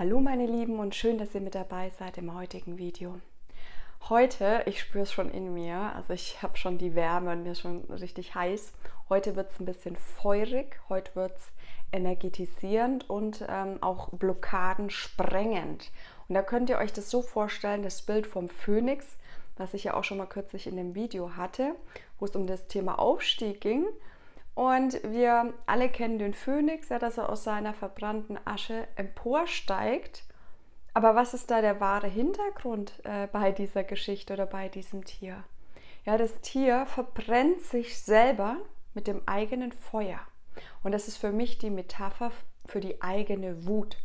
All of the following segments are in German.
Hallo meine Lieben und schön, dass ihr mit dabei seid im heutigen Video. Heute, ich spüre es schon in mir, also ich habe schon die Wärme und mir ist schon richtig heiß. Heute wird es ein bisschen feurig, heute wird es energetisierend und ähm, auch Blockaden sprengend. Und da könnt ihr euch das so vorstellen, das Bild vom Phönix, was ich ja auch schon mal kürzlich in dem Video hatte, wo es um das Thema Aufstieg ging. Und wir alle kennen den Phönix, ja, dass er aus seiner verbrannten Asche emporsteigt. Aber was ist da der wahre Hintergrund äh, bei dieser Geschichte oder bei diesem Tier? Ja, das Tier verbrennt sich selber mit dem eigenen Feuer. Und das ist für mich die Metapher für die eigene Wut.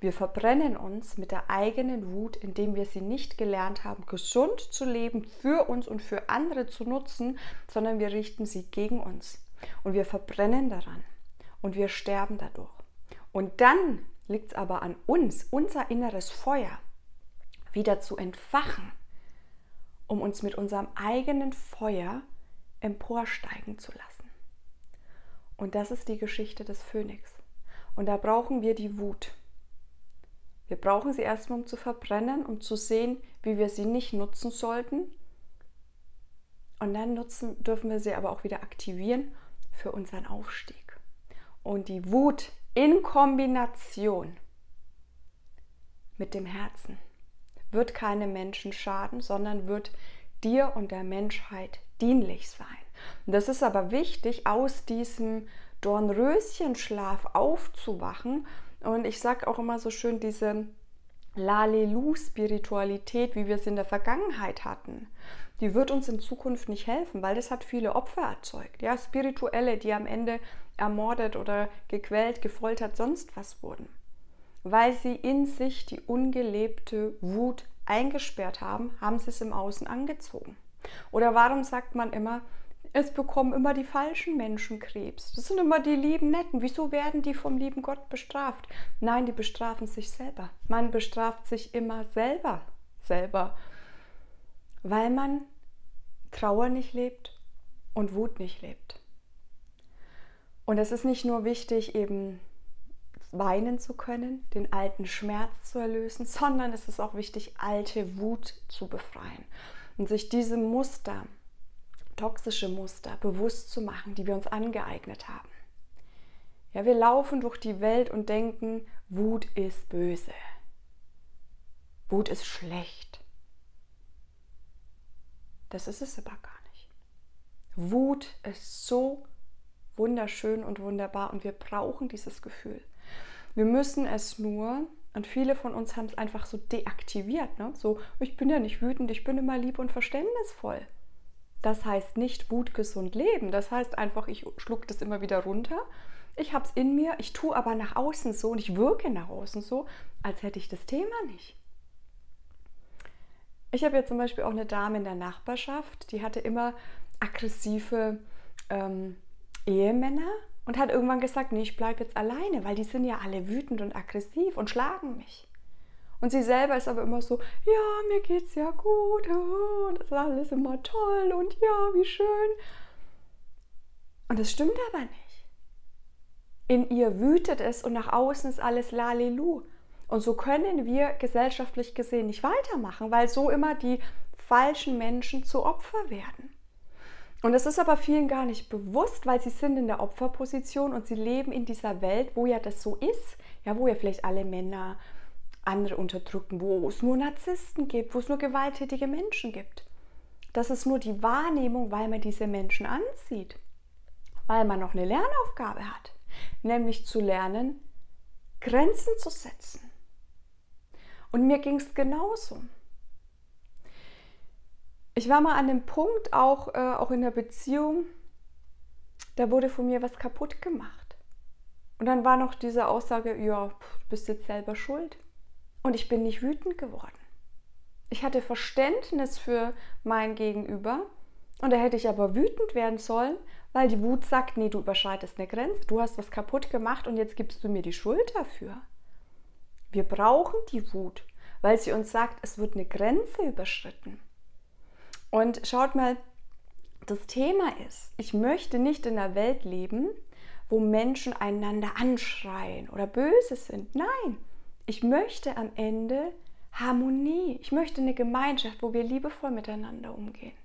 Wir verbrennen uns mit der eigenen Wut, indem wir sie nicht gelernt haben, gesund zu leben, für uns und für andere zu nutzen, sondern wir richten sie gegen uns. Und wir verbrennen daran und wir sterben dadurch. Und dann liegt es aber an uns, unser inneres Feuer wieder zu entfachen, um uns mit unserem eigenen Feuer emporsteigen zu lassen. Und das ist die Geschichte des Phönix. Und da brauchen wir die Wut. Wir brauchen sie erstmal, um zu verbrennen, um zu sehen, wie wir sie nicht nutzen sollten. Und dann nutzen, dürfen wir sie aber auch wieder aktivieren für unseren Aufstieg. Und die Wut in Kombination mit dem Herzen wird keinem Menschen schaden, sondern wird dir und der Menschheit dienlich sein. Und das ist aber wichtig, aus diesem Dornröschenschlaf aufzuwachen. Und ich sage auch immer so schön, diese Lalelu-Spiritualität, wie wir es in der Vergangenheit hatten die wird uns in Zukunft nicht helfen, weil das hat viele Opfer erzeugt. Ja, spirituelle, die am Ende ermordet oder gequält, gefoltert, sonst was wurden. Weil sie in sich die ungelebte Wut eingesperrt haben, haben sie es im Außen angezogen. Oder warum sagt man immer, es bekommen immer die falschen Menschen Krebs. Das sind immer die lieben Netten. Wieso werden die vom lieben Gott bestraft? Nein, die bestrafen sich selber. Man bestraft sich immer selber, selber, weil man Trauer nicht lebt und Wut nicht lebt. Und es ist nicht nur wichtig, eben weinen zu können, den alten Schmerz zu erlösen, sondern es ist auch wichtig, alte Wut zu befreien und sich diese Muster, toxische Muster bewusst zu machen, die wir uns angeeignet haben. Ja, wir laufen durch die Welt und denken, Wut ist böse. Wut ist schlecht. Das ist es aber gar nicht. Wut ist so wunderschön und wunderbar und wir brauchen dieses Gefühl. Wir müssen es nur, und viele von uns haben es einfach so deaktiviert, ne? so, ich bin ja nicht wütend, ich bin immer lieb und verständnisvoll. Das heißt nicht Wut gesund leben, das heißt einfach, ich schluck das immer wieder runter. Ich habe es in mir, ich tue aber nach außen so und ich wirke nach außen so, als hätte ich das Thema nicht. Ich habe ja zum Beispiel auch eine Dame in der Nachbarschaft, die hatte immer aggressive ähm, Ehemänner und hat irgendwann gesagt, nee, ich bleibe jetzt alleine, weil die sind ja alle wütend und aggressiv und schlagen mich. Und sie selber ist aber immer so, ja, mir geht's ja gut und das ist alles immer toll und ja, wie schön. Und das stimmt aber nicht. In ihr wütet es und nach außen ist alles Lalelu. Und so können wir gesellschaftlich gesehen nicht weitermachen, weil so immer die falschen Menschen zu Opfer werden. Und das ist aber vielen gar nicht bewusst, weil sie sind in der Opferposition und sie leben in dieser Welt, wo ja das so ist, ja, wo ja vielleicht alle Männer andere unterdrücken, wo es nur Narzissten gibt, wo es nur gewalttätige Menschen gibt. Das ist nur die Wahrnehmung, weil man diese Menschen anzieht, weil man noch eine Lernaufgabe hat, nämlich zu lernen, Grenzen zu setzen. Und mir ging es genauso. Ich war mal an dem Punkt, auch, äh, auch in der Beziehung, da wurde von mir was kaputt gemacht. Und dann war noch diese Aussage, ja, du bist jetzt selber schuld. Und ich bin nicht wütend geworden. Ich hatte Verständnis für mein Gegenüber und da hätte ich aber wütend werden sollen, weil die Wut sagt, nee, du überschreitest eine Grenze, du hast was kaputt gemacht und jetzt gibst du mir die Schuld dafür. Wir brauchen die Wut, weil sie uns sagt, es wird eine Grenze überschritten. Und schaut mal, das Thema ist, ich möchte nicht in einer Welt leben, wo Menschen einander anschreien oder böse sind. Nein, Ich möchte am Ende Harmonie. Ich möchte eine Gemeinschaft, wo wir liebevoll miteinander umgehen.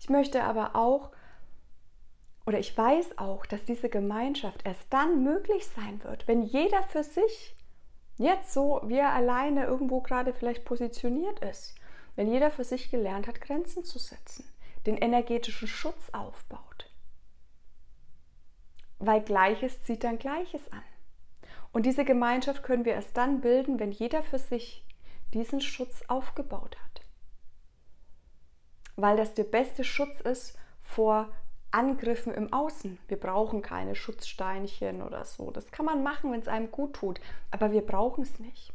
Ich möchte aber auch, oder ich weiß auch, dass diese Gemeinschaft erst dann möglich sein wird, wenn jeder für sich jetzt so, wie er alleine irgendwo gerade vielleicht positioniert ist, wenn jeder für sich gelernt hat, Grenzen zu setzen, den energetischen Schutz aufbaut. Weil Gleiches zieht dann Gleiches an. Und diese Gemeinschaft können wir erst dann bilden, wenn jeder für sich diesen Schutz aufgebaut hat. Weil das der beste Schutz ist vor Angriffen im Außen. Wir brauchen keine Schutzsteinchen oder so. Das kann man machen, wenn es einem gut tut, aber wir brauchen es nicht.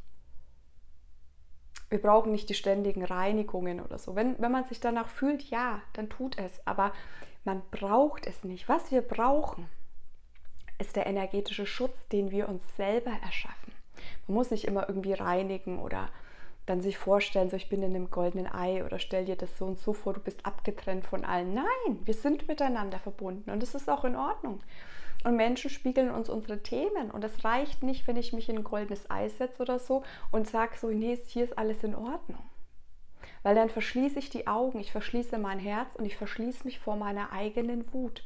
Wir brauchen nicht die ständigen Reinigungen oder so. Wenn, wenn man sich danach fühlt, ja, dann tut es, aber man braucht es nicht. Was wir brauchen, ist der energetische Schutz, den wir uns selber erschaffen. Man muss nicht immer irgendwie reinigen oder dann sich vorstellen, so ich bin in einem goldenen Ei oder stell dir das so und so vor, du bist abgetrennt von allen. Nein, wir sind miteinander verbunden und das ist auch in Ordnung. Und Menschen spiegeln uns unsere Themen und es reicht nicht, wenn ich mich in ein goldenes Ei setze oder so und sage so, nee, hier ist alles in Ordnung. Weil dann verschließe ich die Augen, ich verschließe mein Herz und ich verschließe mich vor meiner eigenen Wut.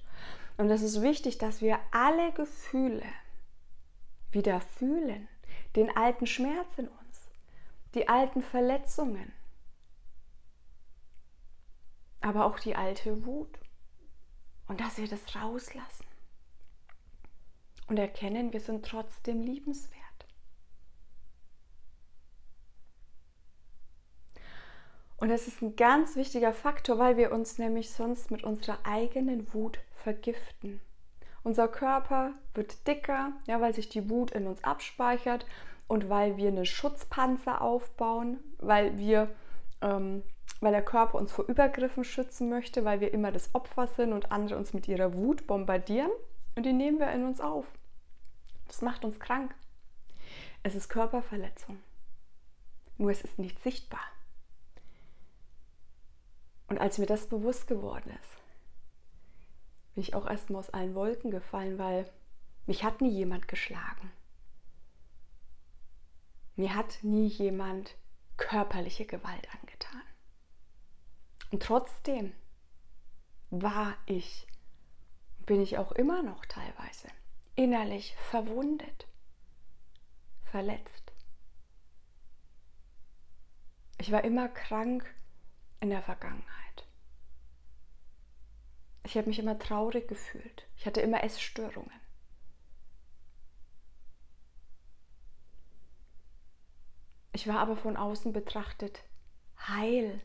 Und es ist wichtig, dass wir alle Gefühle wieder fühlen, den alten Schmerz in uns, die alten Verletzungen, aber auch die alte Wut. Und dass wir das rauslassen und erkennen, wir sind trotzdem liebenswert. Und das ist ein ganz wichtiger Faktor, weil wir uns nämlich sonst mit unserer eigenen Wut vergiften. Unser Körper wird dicker, ja, weil sich die Wut in uns abspeichert und weil wir einen Schutzpanzer aufbauen, weil wir, ähm, weil der Körper uns vor Übergriffen schützen möchte, weil wir immer das Opfer sind und andere uns mit ihrer Wut bombardieren und die nehmen wir in uns auf. Das macht uns krank. Es ist Körperverletzung. Nur es ist nicht sichtbar. Und als mir das bewusst geworden ist, bin ich auch erstmal aus allen Wolken gefallen, weil mich hat nie jemand geschlagen. Mir hat nie jemand körperliche Gewalt angetan. Und trotzdem war ich, bin ich auch immer noch teilweise innerlich verwundet, verletzt. Ich war immer krank in der Vergangenheit. Ich habe mich immer traurig gefühlt. Ich hatte immer Essstörungen. Ich war aber von außen betrachtet heil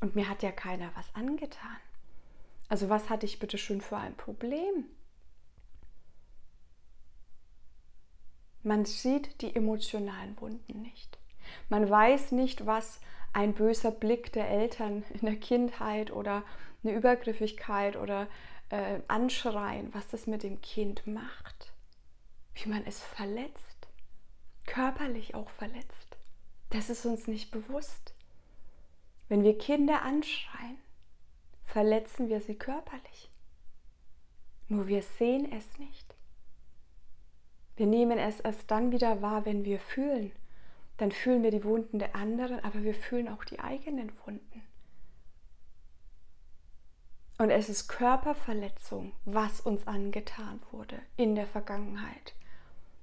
und mir hat ja keiner was angetan. Also was hatte ich bitte schön für ein Problem? Man sieht die emotionalen Wunden nicht. Man weiß nicht, was ein böser Blick der Eltern in der Kindheit oder eine Übergriffigkeit oder äh, Anschreien, was das mit dem Kind macht, wie man es verletzt, körperlich auch verletzt. Das ist uns nicht bewusst. Wenn wir Kinder anschreien, verletzen wir sie körperlich. Nur wir sehen es nicht. Wir nehmen es erst dann wieder wahr, wenn wir fühlen. Dann fühlen wir die Wunden der anderen, aber wir fühlen auch die eigenen Wunden. Und es ist Körperverletzung, was uns angetan wurde in der Vergangenheit.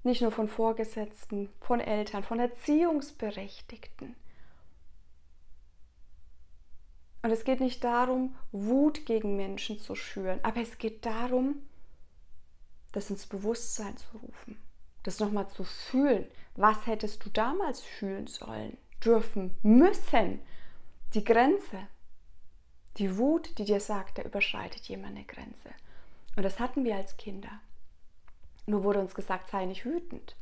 Nicht nur von Vorgesetzten, von Eltern, von Erziehungsberechtigten. Und es geht nicht darum, Wut gegen Menschen zu schüren, aber es geht darum, das ins Bewusstsein zu rufen, das nochmal zu fühlen. Was hättest du damals fühlen sollen, dürfen, müssen? Die Grenze. Die Wut, die dir sagt, da überschreitet jemand eine Grenze. Und das hatten wir als Kinder. Nur wurde uns gesagt, sei nicht wütend.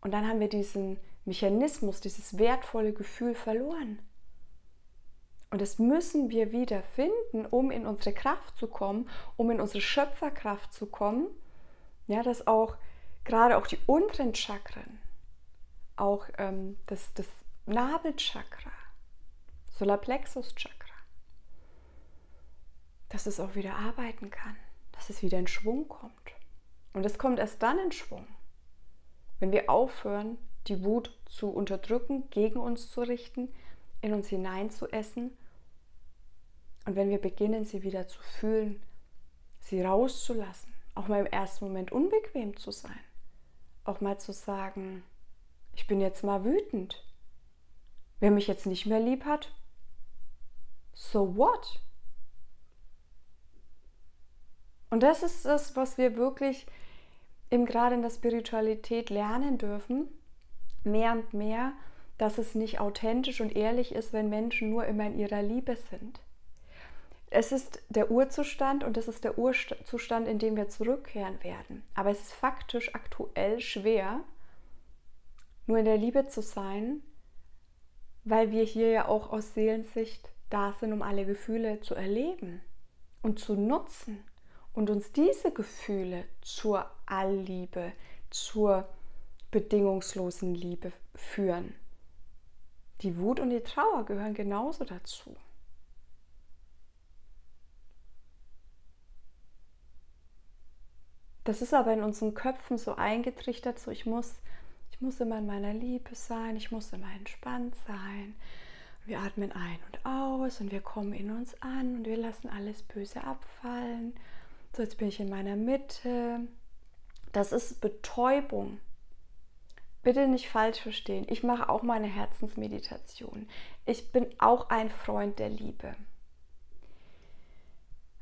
Und dann haben wir diesen Mechanismus, dieses wertvolle Gefühl verloren. Und das müssen wir wieder finden, um in unsere Kraft zu kommen, um in unsere Schöpferkraft zu kommen. Ja, dass auch gerade auch die unteren Chakren, auch ähm, das, das Nabelchakra, Solarplexus-Chakra, dass es auch wieder arbeiten kann, dass es wieder in Schwung kommt. Und es kommt erst dann in Schwung, wenn wir aufhören, die Wut zu unterdrücken, gegen uns zu richten, in uns hinein zu essen. Und wenn wir beginnen, sie wieder zu fühlen, sie rauszulassen, auch mal im ersten Moment unbequem zu sein, auch mal zu sagen, ich bin jetzt mal wütend. Wer mich jetzt nicht mehr lieb hat, so what? Und das ist das, was wir wirklich eben gerade in der Spiritualität lernen dürfen, mehr und mehr, dass es nicht authentisch und ehrlich ist, wenn Menschen nur immer in ihrer Liebe sind. Es ist der Urzustand und es ist der Urzustand, in dem wir zurückkehren werden. Aber es ist faktisch aktuell schwer, nur in der Liebe zu sein, weil wir hier ja auch aus Seelensicht da sind, um alle Gefühle zu erleben und zu nutzen und uns diese Gefühle zur Allliebe, zur bedingungslosen Liebe führen. Die Wut und die Trauer gehören genauso dazu. Das ist aber in unseren Köpfen so eingetrichtert, so ich muss, ich muss immer in meiner Liebe sein, ich muss immer entspannt sein. Wir atmen ein und aus und wir kommen in uns an und wir lassen alles Böse abfallen so, jetzt bin ich in meiner Mitte. Das ist Betäubung. Bitte nicht falsch verstehen. Ich mache auch meine Herzensmeditation. Ich bin auch ein Freund der Liebe.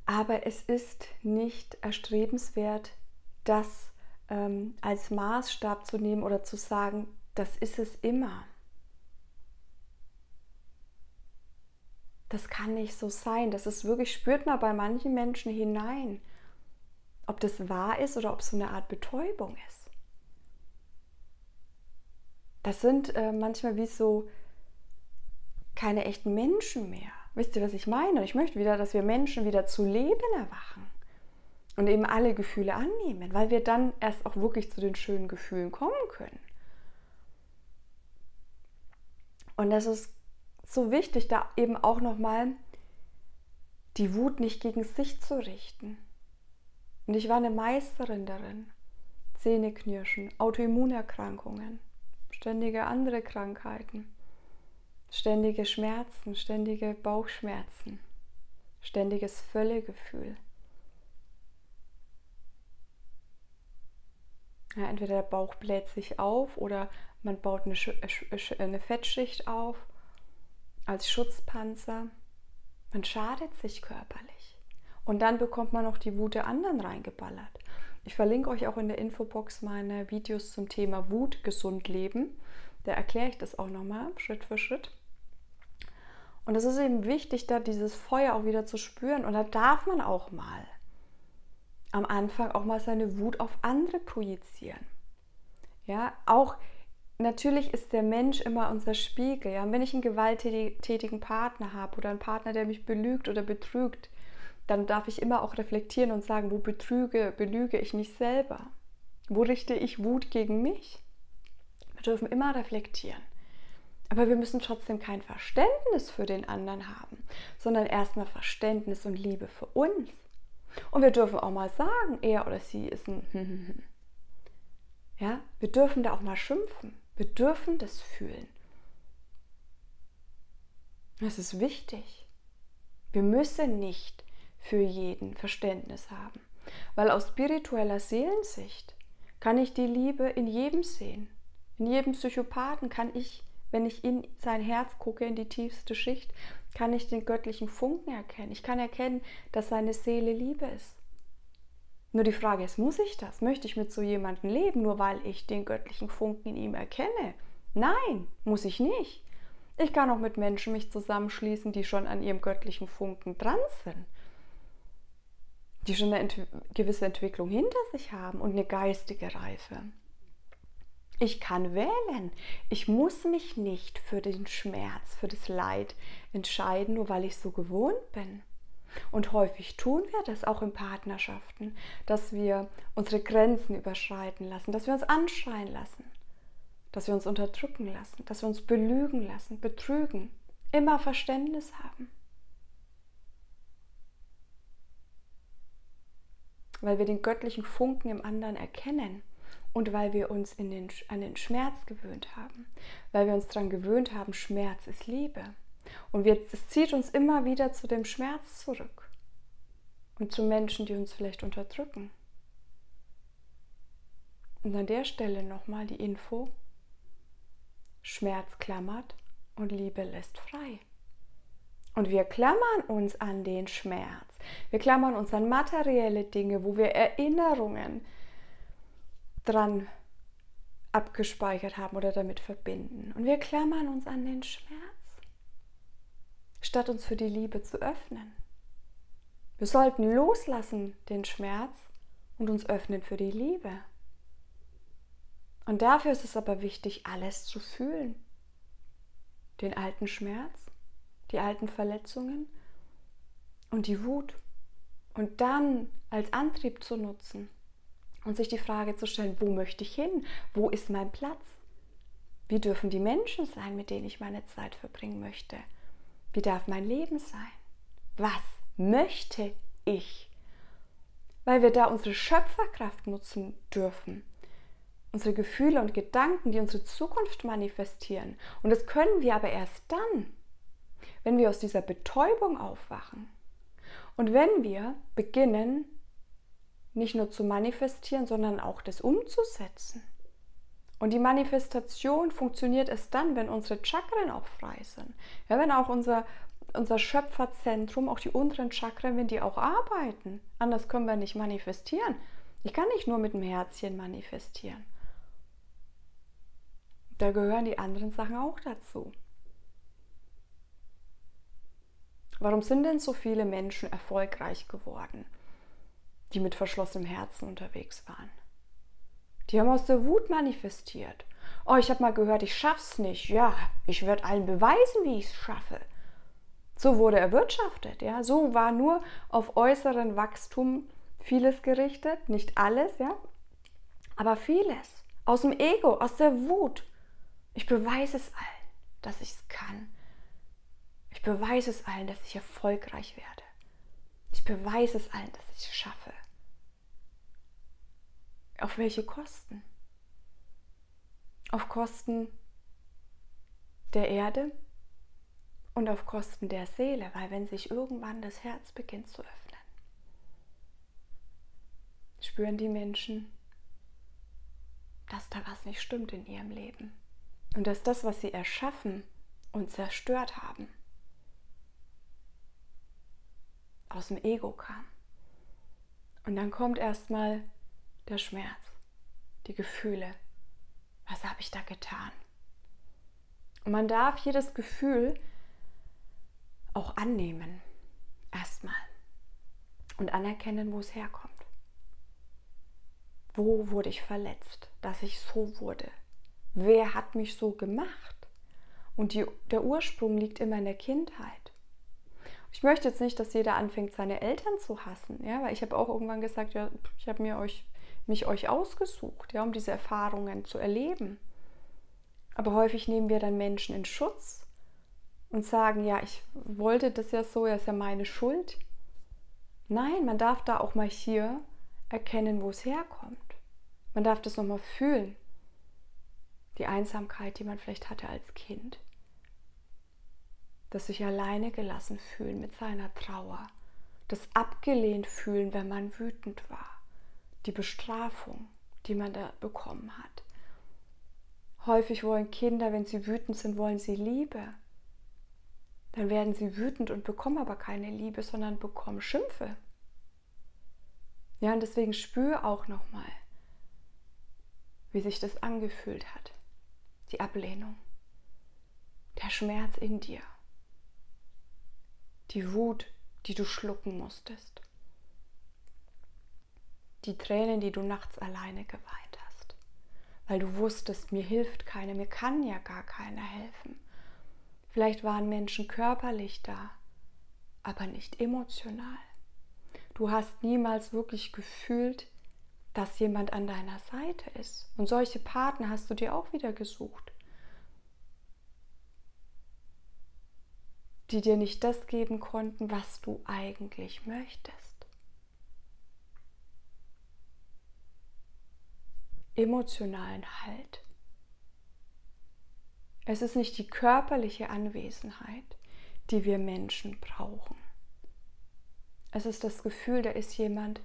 Aber es ist nicht erstrebenswert, das ähm, als Maßstab zu nehmen oder zu sagen, das ist es immer. Das kann nicht so sein. Das ist wirklich, spürt man bei manchen Menschen hinein ob das wahr ist oder ob es so eine Art Betäubung ist. Das sind äh, manchmal wie so keine echten Menschen mehr. Wisst ihr, was ich meine? Ich möchte wieder, dass wir Menschen wieder zu Leben erwachen und eben alle Gefühle annehmen, weil wir dann erst auch wirklich zu den schönen Gefühlen kommen können. Und das ist so wichtig, da eben auch nochmal die Wut nicht gegen sich zu richten. Und ich war eine Meisterin darin. Zähneknirschen, Autoimmunerkrankungen, ständige andere Krankheiten, ständige Schmerzen, ständige Bauchschmerzen, ständiges Völlegefühl. Ja, entweder der Bauch bläht sich auf oder man baut eine, eine Fettschicht auf als Schutzpanzer. Man schadet sich körperlich. Und dann bekommt man noch die Wut der anderen reingeballert. Ich verlinke euch auch in der Infobox meine Videos zum Thema Wut, gesund leben. Da erkläre ich das auch nochmal Schritt für Schritt. Und es ist eben wichtig, da dieses Feuer auch wieder zu spüren. Und da darf man auch mal am Anfang auch mal seine Wut auf andere projizieren. Ja, auch natürlich ist der Mensch immer unser Spiegel. Ja, und wenn ich einen gewalttätigen Partner habe oder einen Partner, der mich belügt oder betrügt, dann darf ich immer auch reflektieren und sagen, wo betrüge, belüge ich mich selber? Wo richte ich Wut gegen mich? Wir dürfen immer reflektieren. Aber wir müssen trotzdem kein Verständnis für den anderen haben, sondern erstmal Verständnis und Liebe für uns. Und wir dürfen auch mal sagen, er oder sie ist ein Ja, wir dürfen da auch mal schimpfen. Wir dürfen das fühlen. Das ist wichtig. Wir müssen nicht für jeden Verständnis haben. Weil aus spiritueller Seelensicht kann ich die Liebe in jedem sehen. In jedem Psychopathen kann ich, wenn ich in sein Herz gucke, in die tiefste Schicht, kann ich den göttlichen Funken erkennen. Ich kann erkennen, dass seine Seele Liebe ist. Nur die Frage ist, muss ich das? Möchte ich mit so jemandem leben, nur weil ich den göttlichen Funken in ihm erkenne? Nein, muss ich nicht. Ich kann auch mit Menschen mich zusammenschließen, die schon an ihrem göttlichen Funken dran sind die schon eine gewisse Entwicklung hinter sich haben und eine geistige Reife. Ich kann wählen. Ich muss mich nicht für den Schmerz, für das Leid entscheiden, nur weil ich so gewohnt bin. Und häufig tun wir das auch in Partnerschaften, dass wir unsere Grenzen überschreiten lassen, dass wir uns anschreien lassen, dass wir uns unterdrücken lassen, dass wir uns belügen lassen, betrügen, immer Verständnis haben. Weil wir den göttlichen Funken im anderen erkennen und weil wir uns den, an den Schmerz gewöhnt haben, weil wir uns daran gewöhnt haben, Schmerz ist Liebe. Und es zieht uns immer wieder zu dem Schmerz zurück und zu Menschen, die uns vielleicht unterdrücken. Und an der Stelle nochmal die Info, Schmerz klammert und Liebe lässt frei. Und wir klammern uns an den Schmerz. Wir klammern uns an materielle Dinge, wo wir Erinnerungen dran abgespeichert haben oder damit verbinden. Und wir klammern uns an den Schmerz, statt uns für die Liebe zu öffnen. Wir sollten loslassen den Schmerz und uns öffnen für die Liebe. Und dafür ist es aber wichtig, alles zu fühlen. Den alten Schmerz, die alten Verletzungen und die Wut. Und dann als Antrieb zu nutzen und sich die Frage zu stellen, wo möchte ich hin? Wo ist mein Platz? Wie dürfen die Menschen sein, mit denen ich meine Zeit verbringen möchte? Wie darf mein Leben sein? Was möchte ich? Weil wir da unsere Schöpferkraft nutzen dürfen. Unsere Gefühle und Gedanken, die unsere Zukunft manifestieren. Und das können wir aber erst dann, wenn wir aus dieser Betäubung aufwachen. Und wenn wir beginnen, nicht nur zu manifestieren, sondern auch das umzusetzen. Und die Manifestation funktioniert erst dann, wenn unsere Chakren auch frei sind. Ja, wenn auch unser, unser Schöpferzentrum, auch die unteren Chakren, wenn die auch arbeiten. Anders können wir nicht manifestieren. Ich kann nicht nur mit dem Herzchen manifestieren. Da gehören die anderen Sachen auch dazu. Warum sind denn so viele Menschen erfolgreich geworden? die mit verschlossenem Herzen unterwegs waren. Die haben aus der Wut manifestiert. Oh, ich habe mal gehört, ich schaff's nicht. Ja, ich werde allen beweisen, wie ich es schaffe. So wurde erwirtschaftet, ja. So war nur auf äußeren Wachstum vieles gerichtet, nicht alles, ja, aber vieles. Aus dem Ego, aus der Wut. Ich beweise es allen, dass ich es kann. Ich beweise es allen, dass ich erfolgreich werde. Ich beweise es allen, dass ich es schaffe. Auf welche Kosten? Auf Kosten der Erde und auf Kosten der Seele, weil wenn sich irgendwann das Herz beginnt zu öffnen, spüren die Menschen, dass da was nicht stimmt in ihrem Leben und dass das, was sie erschaffen und zerstört haben, aus dem Ego kam. Und dann kommt erstmal der Schmerz, die Gefühle. Was habe ich da getan? Und man darf jedes Gefühl auch annehmen, erstmal. Und anerkennen, wo es herkommt. Wo wurde ich verletzt, dass ich so wurde? Wer hat mich so gemacht? Und die, der Ursprung liegt immer in der Kindheit. Ich möchte jetzt nicht, dass jeder anfängt, seine Eltern zu hassen, ja, weil ich habe auch irgendwann gesagt, ja, ich habe mir euch mich euch ausgesucht, ja, um diese Erfahrungen zu erleben. Aber häufig nehmen wir dann Menschen in Schutz und sagen, ja, ich wollte das ja so, ja, ist ja meine Schuld. Nein, man darf da auch mal hier erkennen, wo es herkommt. Man darf das nochmal fühlen. Die Einsamkeit, die man vielleicht hatte als Kind. Das sich alleine gelassen fühlen mit seiner Trauer. Das abgelehnt fühlen, wenn man wütend war die Bestrafung, die man da bekommen hat. Häufig wollen Kinder, wenn sie wütend sind, wollen sie Liebe. Dann werden sie wütend und bekommen aber keine Liebe, sondern bekommen Schimpfe. Ja, und deswegen spür auch nochmal, wie sich das angefühlt hat. Die Ablehnung, der Schmerz in dir, die Wut, die du schlucken musstest die Tränen, die du nachts alleine geweint hast, weil du wusstest, mir hilft keiner, mir kann ja gar keiner helfen. Vielleicht waren Menschen körperlich da, aber nicht emotional. Du hast niemals wirklich gefühlt, dass jemand an deiner Seite ist. Und solche Partner hast du dir auch wieder gesucht, die dir nicht das geben konnten, was du eigentlich möchtest. emotionalen Halt. Es ist nicht die körperliche Anwesenheit, die wir Menschen brauchen. Es ist das Gefühl, da ist jemand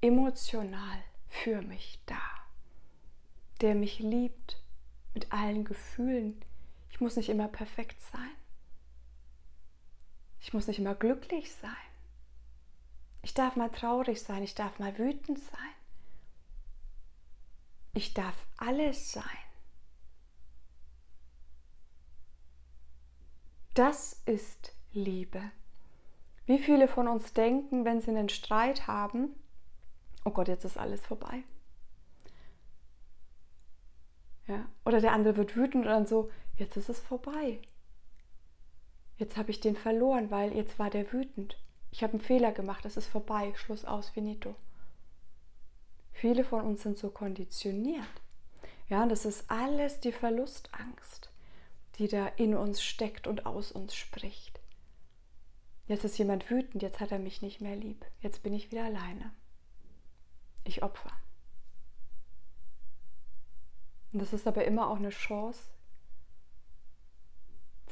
emotional für mich da, der mich liebt mit allen Gefühlen. Ich muss nicht immer perfekt sein. Ich muss nicht immer glücklich sein. Ich darf mal traurig sein, ich darf mal wütend sein. Ich darf alles sein. Das ist Liebe. Wie viele von uns denken, wenn sie einen Streit haben, oh Gott, jetzt ist alles vorbei. Ja, oder der andere wird wütend und dann so, jetzt ist es vorbei. Jetzt habe ich den verloren, weil jetzt war der wütend. Ich habe einen Fehler gemacht, es ist vorbei, Schluss aus, finito. Viele von uns sind so konditioniert. Ja, das ist alles die Verlustangst, die da in uns steckt und aus uns spricht. Jetzt ist jemand wütend, jetzt hat er mich nicht mehr lieb, jetzt bin ich wieder alleine. Ich opfer. Und das ist aber immer auch eine Chance,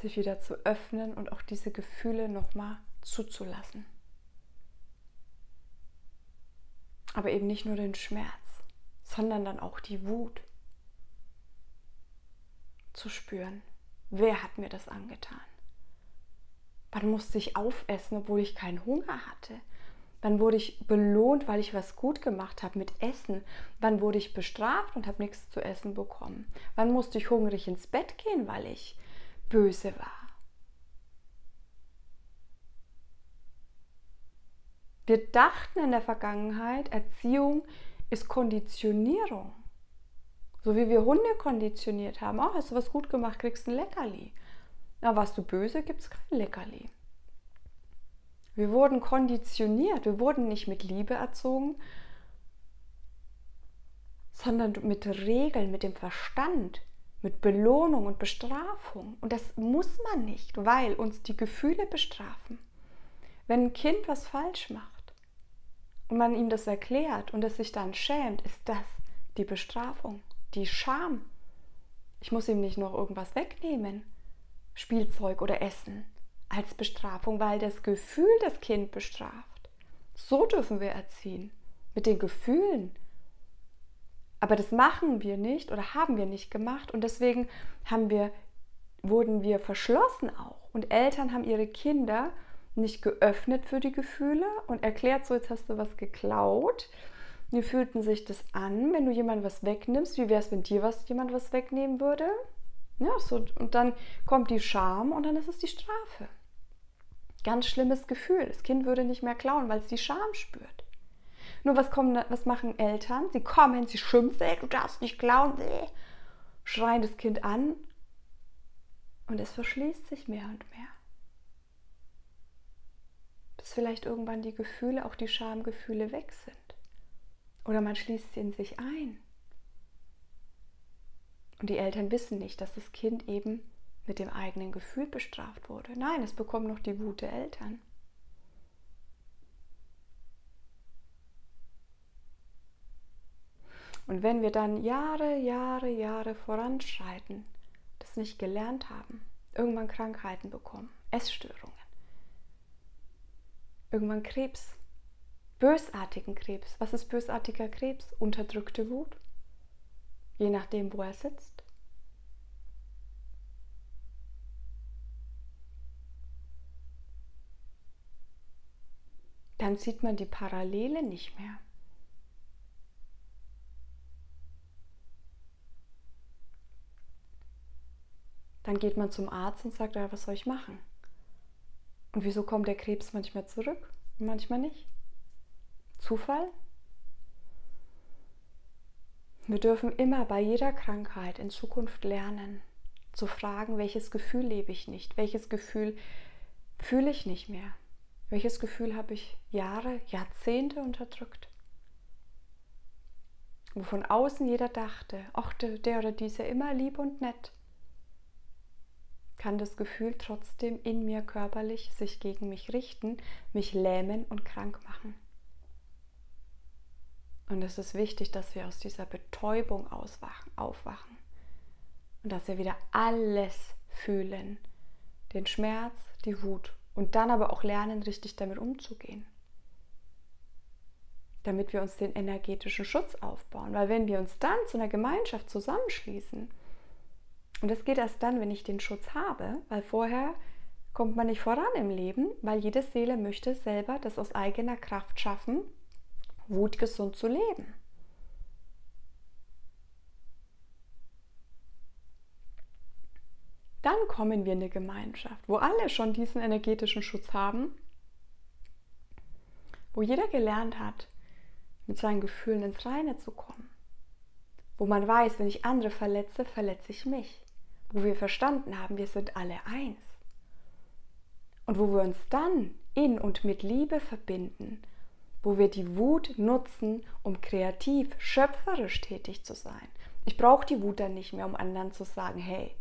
sich wieder zu öffnen und auch diese Gefühle nochmal zuzulassen. Aber eben nicht nur den Schmerz, sondern dann auch die Wut zu spüren. Wer hat mir das angetan? Wann musste ich aufessen, obwohl ich keinen Hunger hatte? Wann wurde ich belohnt, weil ich was gut gemacht habe mit Essen? Wann wurde ich bestraft und habe nichts zu essen bekommen? Wann musste ich hungrig ins Bett gehen, weil ich böse war? Wir dachten in der Vergangenheit, Erziehung ist Konditionierung. So wie wir Hunde konditioniert haben. Oh, hast du was gut gemacht, kriegst ein Leckerli. Na, warst du böse, gibt es kein Leckerli. Wir wurden konditioniert, wir wurden nicht mit Liebe erzogen, sondern mit Regeln, mit dem Verstand, mit Belohnung und Bestrafung. Und das muss man nicht, weil uns die Gefühle bestrafen. Wenn ein Kind was falsch macht und man ihm das erklärt und es sich dann schämt, ist das die Bestrafung, die Scham. Ich muss ihm nicht noch irgendwas wegnehmen. Spielzeug oder Essen als Bestrafung, weil das Gefühl das Kind bestraft. So dürfen wir erziehen, mit den Gefühlen. Aber das machen wir nicht oder haben wir nicht gemacht und deswegen haben wir, wurden wir verschlossen auch. Und Eltern haben ihre Kinder nicht geöffnet für die Gefühle und erklärt, so jetzt hast du was geklaut. Wie fühlten sich das an, wenn du jemand was wegnimmst? Wie wäre es, wenn dir was jemand was wegnehmen würde? Ja, so, und dann kommt die Scham und dann ist es die Strafe. Ganz schlimmes Gefühl. Das Kind würde nicht mehr klauen, weil es die Scham spürt. Nur was, kommen, was machen Eltern? Sie kommen, sie schimpfen, du darfst nicht klauen, schreien das Kind an und es verschließt sich mehr und mehr. Bis vielleicht irgendwann die Gefühle, auch die Schamgefühle weg sind. Oder man schließt sie in sich ein. Und die Eltern wissen nicht, dass das Kind eben mit dem eigenen Gefühl bestraft wurde. Nein, es bekommen noch die Wut Eltern. Und wenn wir dann Jahre, Jahre, Jahre voranschreiten, das nicht gelernt haben, irgendwann Krankheiten bekommen, Essstörungen, irgendwann Krebs, bösartigen Krebs. Was ist bösartiger Krebs? Unterdrückte Wut, je nachdem, wo er sitzt. Dann sieht man die Parallele nicht mehr. Dann geht man zum Arzt und sagt, ja, was soll ich machen? Und wieso kommt der Krebs manchmal zurück und manchmal nicht? Zufall? Wir dürfen immer bei jeder Krankheit in Zukunft lernen, zu fragen, welches Gefühl lebe ich nicht, welches Gefühl fühle ich nicht mehr, welches Gefühl habe ich Jahre, Jahrzehnte unterdrückt. Wo von außen jeder dachte, ach, der oder diese immer lieb und nett, kann das Gefühl trotzdem in mir körperlich sich gegen mich richten, mich lähmen und krank machen. Und es ist wichtig, dass wir aus dieser Betäubung auswachen, aufwachen und dass wir wieder alles fühlen. Den Schmerz, die Wut und dann aber auch lernen, richtig damit umzugehen. Damit wir uns den energetischen Schutz aufbauen. Weil wenn wir uns dann zu einer Gemeinschaft zusammenschließen, und das geht erst dann, wenn ich den Schutz habe, weil vorher kommt man nicht voran im Leben, weil jede Seele möchte selber das aus eigener Kraft schaffen, wutgesund zu leben. Dann kommen wir in eine Gemeinschaft, wo alle schon diesen energetischen Schutz haben, wo jeder gelernt hat, mit seinen Gefühlen ins Reine zu kommen, wo man weiß, wenn ich andere verletze, verletze ich mich wo wir verstanden haben, wir sind alle eins. Und wo wir uns dann in und mit Liebe verbinden, wo wir die Wut nutzen, um kreativ, schöpferisch tätig zu sein. Ich brauche die Wut dann nicht mehr, um anderen zu sagen, hey,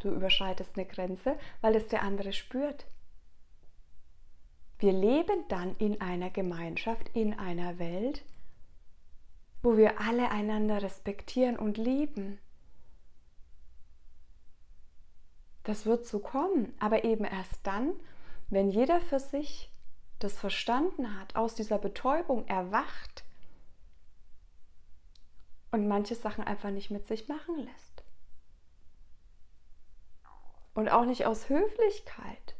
du überschreitest eine Grenze, weil es der andere spürt. Wir leben dann in einer Gemeinschaft, in einer Welt, wo wir alle einander respektieren und lieben. Das wird so kommen, aber eben erst dann, wenn jeder für sich das verstanden hat, aus dieser Betäubung erwacht und manche Sachen einfach nicht mit sich machen lässt. Und auch nicht aus Höflichkeit,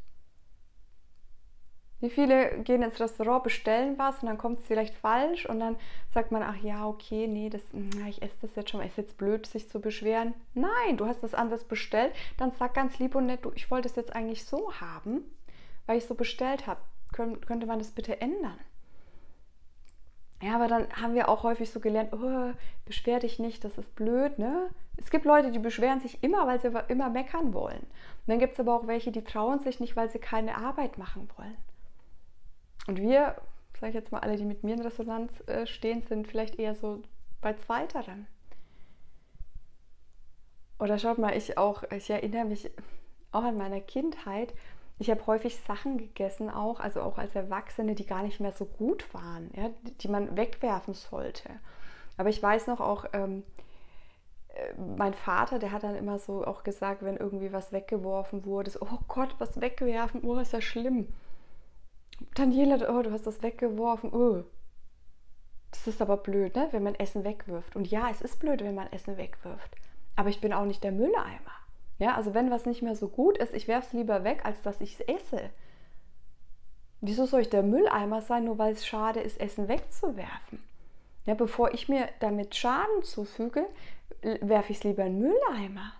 wie viele gehen ins Restaurant, bestellen was und dann kommt es vielleicht falsch und dann sagt man, ach ja, okay, nee, das, na, ich esse das jetzt schon, ist jetzt blöd, sich zu beschweren. Nein, du hast das anders bestellt, dann sag ganz lieb und nett, du, ich wollte es jetzt eigentlich so haben, weil ich so bestellt habe. Kön könnte man das bitte ändern? Ja, aber dann haben wir auch häufig so gelernt, oh, beschwer dich nicht, das ist blöd, ne? Es gibt Leute, die beschweren sich immer, weil sie immer meckern wollen. Und dann gibt es aber auch welche, die trauen sich nicht, weil sie keine Arbeit machen wollen. Und wir, sage ich jetzt mal, alle, die mit mir in Resonanz äh, stehen, sind vielleicht eher so bei zweiterem. Oder schaut mal, ich auch, ich erinnere mich auch an meiner Kindheit. Ich habe häufig Sachen gegessen, auch, also auch als Erwachsene, die gar nicht mehr so gut waren, ja, die man wegwerfen sollte. Aber ich weiß noch auch, ähm, äh, mein Vater, der hat dann immer so auch gesagt, wenn irgendwie was weggeworfen wurde, so, oh Gott, was wegwerfen, oh, ist ja schlimm. Daniela, oh, du hast das weggeworfen. Oh. Das ist aber blöd, ne? wenn man Essen wegwirft. Und ja, es ist blöd, wenn man Essen wegwirft. Aber ich bin auch nicht der Mülleimer. Ja, also wenn was nicht mehr so gut ist, ich werfe es lieber weg, als dass ich es esse. Wieso soll ich der Mülleimer sein, nur weil es schade ist, Essen wegzuwerfen? Ja, bevor ich mir damit Schaden zufüge, werfe ich es lieber in den Mülleimer.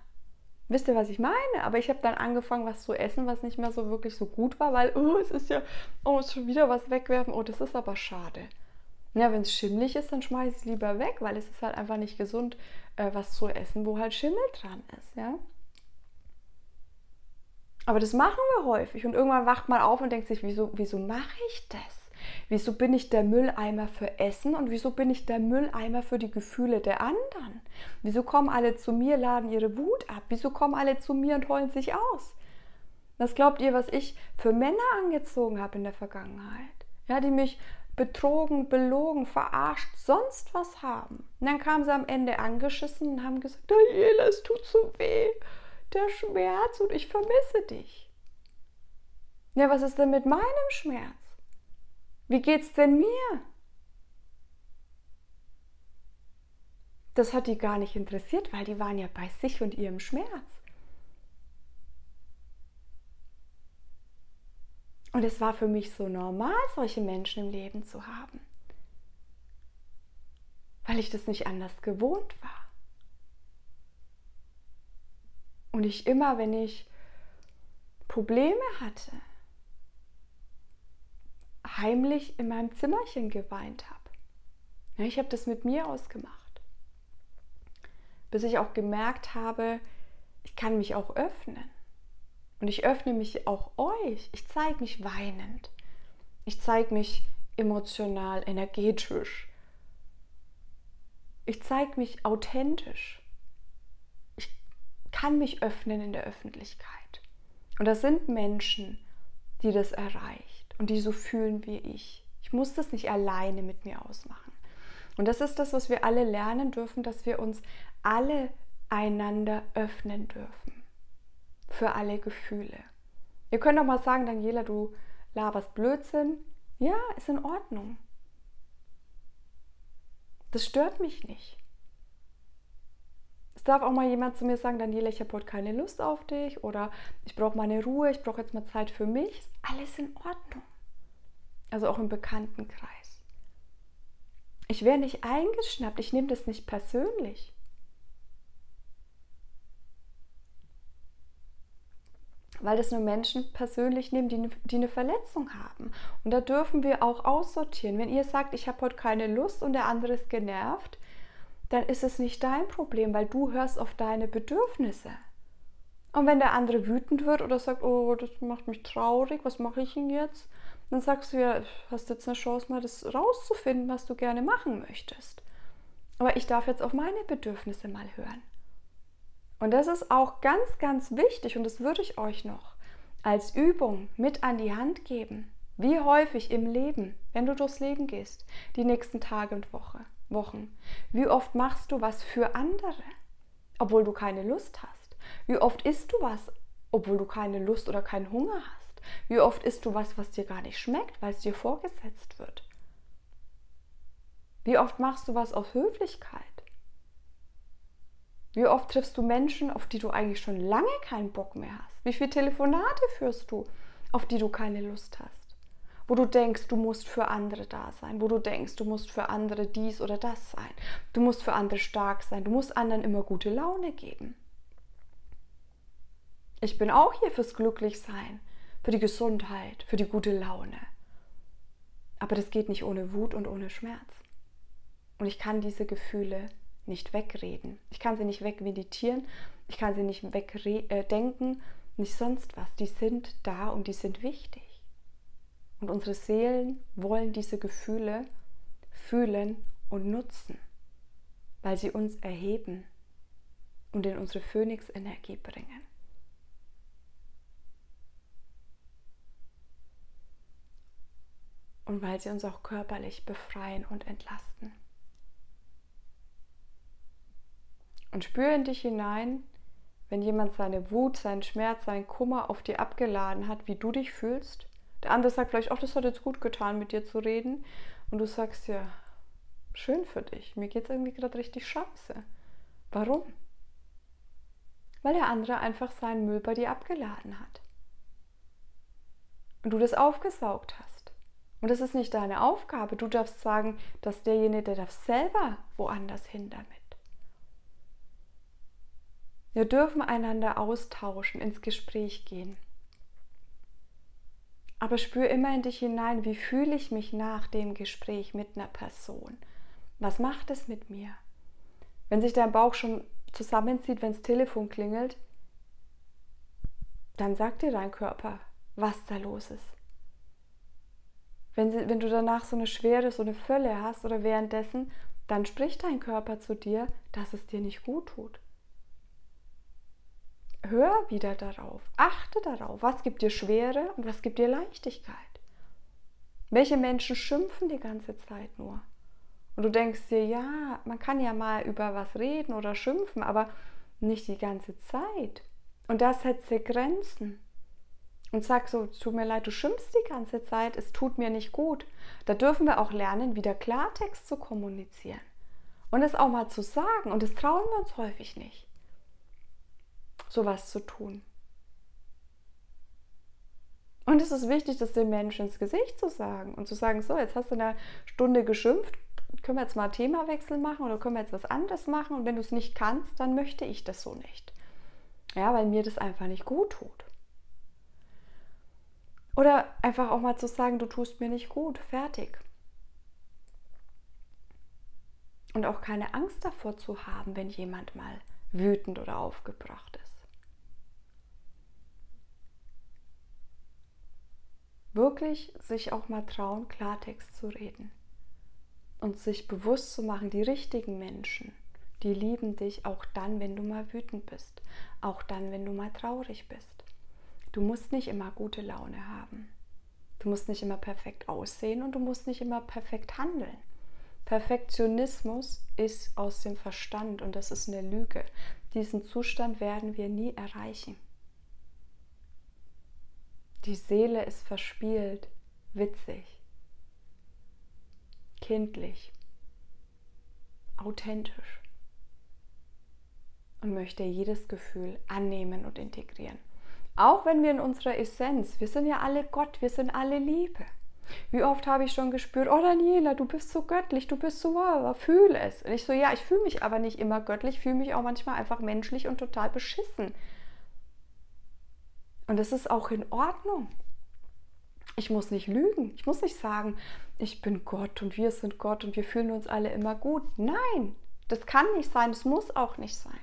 Wisst ihr, was ich meine? Aber ich habe dann angefangen, was zu essen, was nicht mehr so wirklich so gut war, weil, oh, es ist ja, oh, schon wieder was wegwerfen, oh, das ist aber schade. Ja, wenn es schimmelig ist, dann schmeiße ich es lieber weg, weil es ist halt einfach nicht gesund, äh, was zu essen, wo halt Schimmel dran ist, ja. Aber das machen wir häufig und irgendwann wacht man auf und denkt sich, wieso, wieso mache ich das? Wieso bin ich der Mülleimer für Essen und wieso bin ich der Mülleimer für die Gefühle der anderen? Wieso kommen alle zu mir, laden ihre Wut ab? Wieso kommen alle zu mir und heulen sich aus? Was glaubt ihr, was ich für Männer angezogen habe in der Vergangenheit? Ja, die mich betrogen, belogen, verarscht, sonst was haben. Und dann kamen sie am Ende angeschissen und haben gesagt, Daniela, es tut so weh, der Schmerz und ich vermisse dich. Ja, was ist denn mit meinem Schmerz? Wie geht's denn mir? Das hat die gar nicht interessiert, weil die waren ja bei sich und ihrem Schmerz. Und es war für mich so normal, solche Menschen im Leben zu haben, weil ich das nicht anders gewohnt war. Und ich immer, wenn ich Probleme hatte, heimlich in meinem Zimmerchen geweint habe. Ich habe das mit mir ausgemacht. Bis ich auch gemerkt habe, ich kann mich auch öffnen. Und ich öffne mich auch euch. Ich zeige mich weinend. Ich zeige mich emotional, energetisch. Ich zeige mich authentisch. Ich kann mich öffnen in der Öffentlichkeit. Und das sind Menschen, die das erreichen und die so fühlen wie ich. Ich muss das nicht alleine mit mir ausmachen. Und das ist das, was wir alle lernen dürfen, dass wir uns alle einander öffnen dürfen. Für alle Gefühle. Ihr könnt auch mal sagen, Daniela, du laberst Blödsinn. Ja, ist in Ordnung. Das stört mich nicht. Darf auch mal jemand zu mir sagen, Daniela, ich habe heute keine Lust auf dich oder ich brauche meine Ruhe, ich brauche jetzt mal Zeit für mich. Ist alles in Ordnung. Also auch im Bekanntenkreis. Ich werde nicht eingeschnappt, ich nehme das nicht persönlich. weil das nur Menschen persönlich nehmen, die, die eine Verletzung haben. Und da dürfen wir auch aussortieren. Wenn ihr sagt, ich habe heute keine Lust und der andere ist genervt, dann ist es nicht dein Problem, weil du hörst auf deine Bedürfnisse. Und wenn der andere wütend wird oder sagt, oh, das macht mich traurig, was mache ich denn jetzt? Dann sagst du ja, hast jetzt eine Chance, mal das rauszufinden, was du gerne machen möchtest. Aber ich darf jetzt auf meine Bedürfnisse mal hören. Und das ist auch ganz, ganz wichtig und das würde ich euch noch als Übung mit an die Hand geben. Wie häufig im Leben, wenn du durchs Leben gehst, die nächsten Tage und Woche, Wochen, wie oft machst du was für andere, obwohl du keine Lust hast? Wie oft isst du was, obwohl du keine Lust oder keinen Hunger hast? Wie oft isst du was, was dir gar nicht schmeckt, weil es dir vorgesetzt wird? Wie oft machst du was aus Höflichkeit? Wie oft triffst du Menschen, auf die du eigentlich schon lange keinen Bock mehr hast? Wie viele Telefonate führst du, auf die du keine Lust hast? Wo du denkst, du musst für andere da sein, wo du denkst, du musst für andere dies oder das sein. Du musst für andere stark sein, du musst anderen immer gute Laune geben. Ich bin auch hier fürs Glücklichsein, für die Gesundheit, für die gute Laune. Aber das geht nicht ohne Wut und ohne Schmerz. Und ich kann diese Gefühle nicht wegreden. Ich kann sie nicht wegmeditieren, ich kann sie nicht wegdenken, äh, nicht sonst was. Die sind da und die sind wichtig. Und unsere Seelen wollen diese Gefühle fühlen und nutzen, weil sie uns erheben und in unsere Phönix-Energie bringen. Und weil sie uns auch körperlich befreien und entlasten. Und spüre in dich hinein, wenn jemand seine Wut, seinen Schmerz, seinen Kummer auf dir abgeladen hat, wie du dich fühlst. Der andere sagt vielleicht, ach, das hat jetzt gut getan, mit dir zu reden. Und du sagst ja, schön für dich, mir geht es irgendwie gerade richtig scheiße. Warum? Weil der andere einfach seinen Müll bei dir abgeladen hat. Und du das aufgesaugt hast. Und das ist nicht deine Aufgabe. Du darfst sagen, dass derjenige, der darf selber woanders hin damit. Wir dürfen einander austauschen, ins Gespräch gehen. Aber spür immer in dich hinein, wie fühle ich mich nach dem Gespräch mit einer Person? Was macht es mit mir? Wenn sich dein Bauch schon zusammenzieht, wenn das Telefon klingelt, dann sagt dir dein Körper, was da los ist. Wenn, wenn du danach so eine Schwere, so eine Fülle hast oder währenddessen, dann spricht dein Körper zu dir, dass es dir nicht gut tut hör wieder darauf, achte darauf, was gibt dir Schwere und was gibt dir Leichtigkeit. Welche Menschen schimpfen die ganze Zeit nur? Und du denkst dir, ja, man kann ja mal über was reden oder schimpfen, aber nicht die ganze Zeit. Und das setze Grenzen. Und sag so, tut mir leid, du schimpfst die ganze Zeit, es tut mir nicht gut. Da dürfen wir auch lernen, wieder Klartext zu kommunizieren. Und es auch mal zu sagen. Und das trauen wir uns häufig nicht sowas zu tun. Und es ist wichtig, das den Menschen ins Gesicht zu sagen und zu sagen, so, jetzt hast du eine Stunde geschimpft, können wir jetzt mal Themawechsel machen oder können wir jetzt was anderes machen und wenn du es nicht kannst, dann möchte ich das so nicht. Ja, weil mir das einfach nicht gut tut. Oder einfach auch mal zu sagen, du tust mir nicht gut, fertig. Und auch keine Angst davor zu haben, wenn jemand mal wütend oder aufgebracht ist. Wirklich sich auch mal trauen, Klartext zu reden und sich bewusst zu machen, die richtigen Menschen, die lieben dich auch dann, wenn du mal wütend bist, auch dann, wenn du mal traurig bist. Du musst nicht immer gute Laune haben. Du musst nicht immer perfekt aussehen und du musst nicht immer perfekt handeln. Perfektionismus ist aus dem Verstand und das ist eine Lüge. Diesen Zustand werden wir nie erreichen. Die Seele ist verspielt, witzig, kindlich, authentisch und möchte jedes Gefühl annehmen und integrieren. Auch wenn wir in unserer Essenz, wir sind ja alle Gott, wir sind alle Liebe. Wie oft habe ich schon gespürt, oh Daniela, du bist so göttlich, du bist so wow, fühle es. Und ich so, ja, ich fühle mich aber nicht immer göttlich, fühle mich auch manchmal einfach menschlich und total beschissen. Und das ist auch in Ordnung. Ich muss nicht lügen. Ich muss nicht sagen, ich bin Gott und wir sind Gott und wir fühlen uns alle immer gut. Nein, das kann nicht sein, das muss auch nicht sein.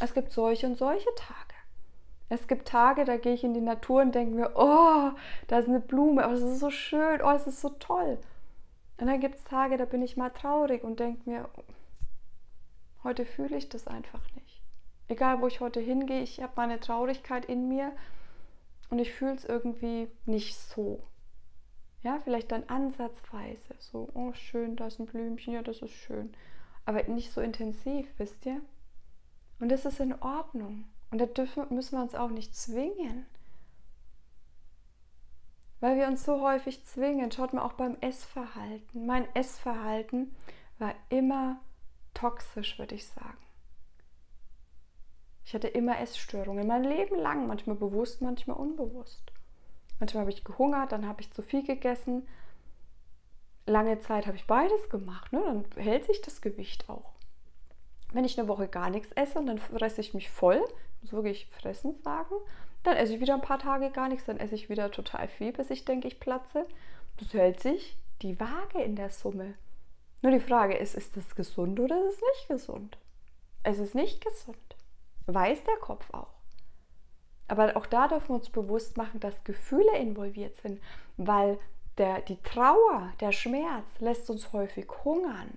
Es gibt solche und solche Tage. Es gibt Tage, da gehe ich in die Natur und denke mir, oh, da ist eine Blume, oh, das ist so schön, oh, es ist so toll. Und dann gibt es Tage, da bin ich mal traurig und denke mir, heute fühle ich das einfach nicht. Egal, wo ich heute hingehe, ich habe meine Traurigkeit in mir und ich fühle es irgendwie nicht so. Ja, vielleicht dann ansatzweise, so, oh schön, da ist ein Blümchen, ja, das ist schön. Aber nicht so intensiv, wisst ihr? Und das ist in Ordnung. Und da dürfen, müssen wir uns auch nicht zwingen. Weil wir uns so häufig zwingen. Schaut mal auch beim Essverhalten. Mein Essverhalten war immer toxisch, würde ich sagen. Ich hatte immer Essstörungen, mein Leben lang, manchmal bewusst, manchmal unbewusst. Manchmal habe ich gehungert, dann habe ich zu viel gegessen. Lange Zeit habe ich beides gemacht, ne? dann hält sich das Gewicht auch. Wenn ich eine Woche gar nichts esse und dann fresse ich mich voll, muss wirklich fressen sagen, dann esse ich wieder ein paar Tage gar nichts, dann esse ich wieder total viel, bis ich denke, ich platze. Das hält sich die Waage in der Summe. Nur die Frage ist, ist das gesund oder ist es nicht gesund? Es ist nicht gesund. Weiß der Kopf auch. Aber auch da dürfen wir uns bewusst machen, dass Gefühle involviert sind, weil der, die Trauer, der Schmerz lässt uns häufig hungern.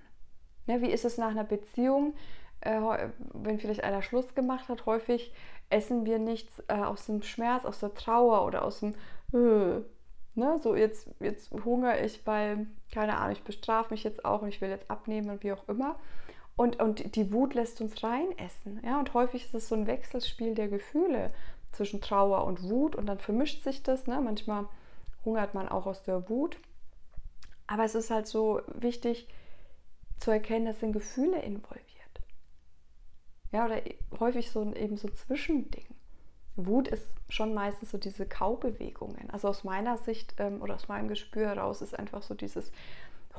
Ne, wie ist es nach einer Beziehung? äh, wenn vielleicht einer Schluss gemacht hat, häufig essen wir nichts äh, aus dem Schmerz, aus der Trauer oder aus dem, äh, ne, so jetzt, jetzt hungere ich, weil, keine Ahnung, ich bestrafe mich jetzt auch und ich will jetzt abnehmen und wie auch immer. Und, und die Wut lässt uns rein essen. Ja? Und häufig ist es so ein Wechselspiel der Gefühle zwischen Trauer und Wut und dann vermischt sich das. Ne? Manchmal hungert man auch aus der Wut. Aber es ist halt so wichtig zu erkennen, dass sind Gefühle involviert. Ja, oder häufig so eben so Zwischending. Wut ist schon meistens so diese Kaubewegungen. Also aus meiner Sicht ähm, oder aus meinem Gespür heraus ist einfach so dieses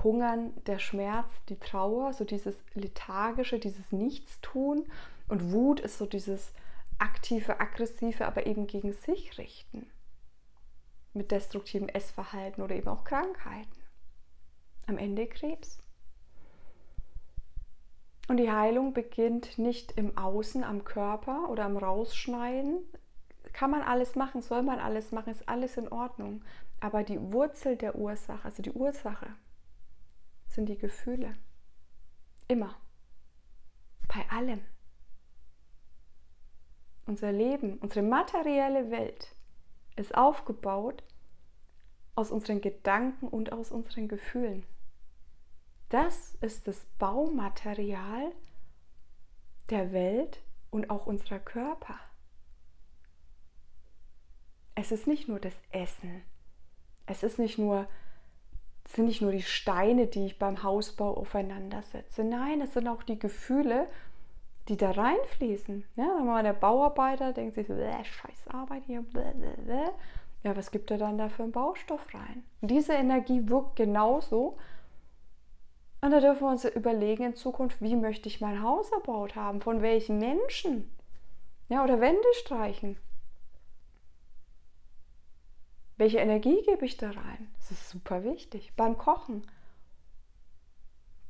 Hungern, der Schmerz, die Trauer, so dieses lethargische, dieses Nichtstun. Und Wut ist so dieses aktive, aggressive, aber eben gegen sich richten. Mit destruktivem Essverhalten oder eben auch Krankheiten. Am Ende Krebs. Und die Heilung beginnt nicht im Außen, am Körper oder am Rausschneiden. Kann man alles machen, soll man alles machen, ist alles in Ordnung. Aber die Wurzel der Ursache, also die Ursache, sind die Gefühle. Immer. Bei allem. Unser Leben, unsere materielle Welt ist aufgebaut aus unseren Gedanken und aus unseren Gefühlen. Das ist das Baumaterial der Welt und auch unserer Körper. Es ist nicht nur das Essen. Es ist nicht nur, sind nicht nur die Steine, die ich beim Hausbau aufeinander setze. Nein, es sind auch die Gefühle, die da reinfließen. Ja, wenn man der Bauarbeiter denkt sich scheiß Arbeit hier, bläh, bläh, bläh. ja, was gibt er dann da für einen Baustoff rein? Und diese Energie wirkt genauso und da dürfen wir uns überlegen in Zukunft, wie möchte ich mein Haus erbaut haben, von welchen Menschen. Ja, oder Wände streichen. Welche Energie gebe ich da rein? Das ist super wichtig. Beim Kochen,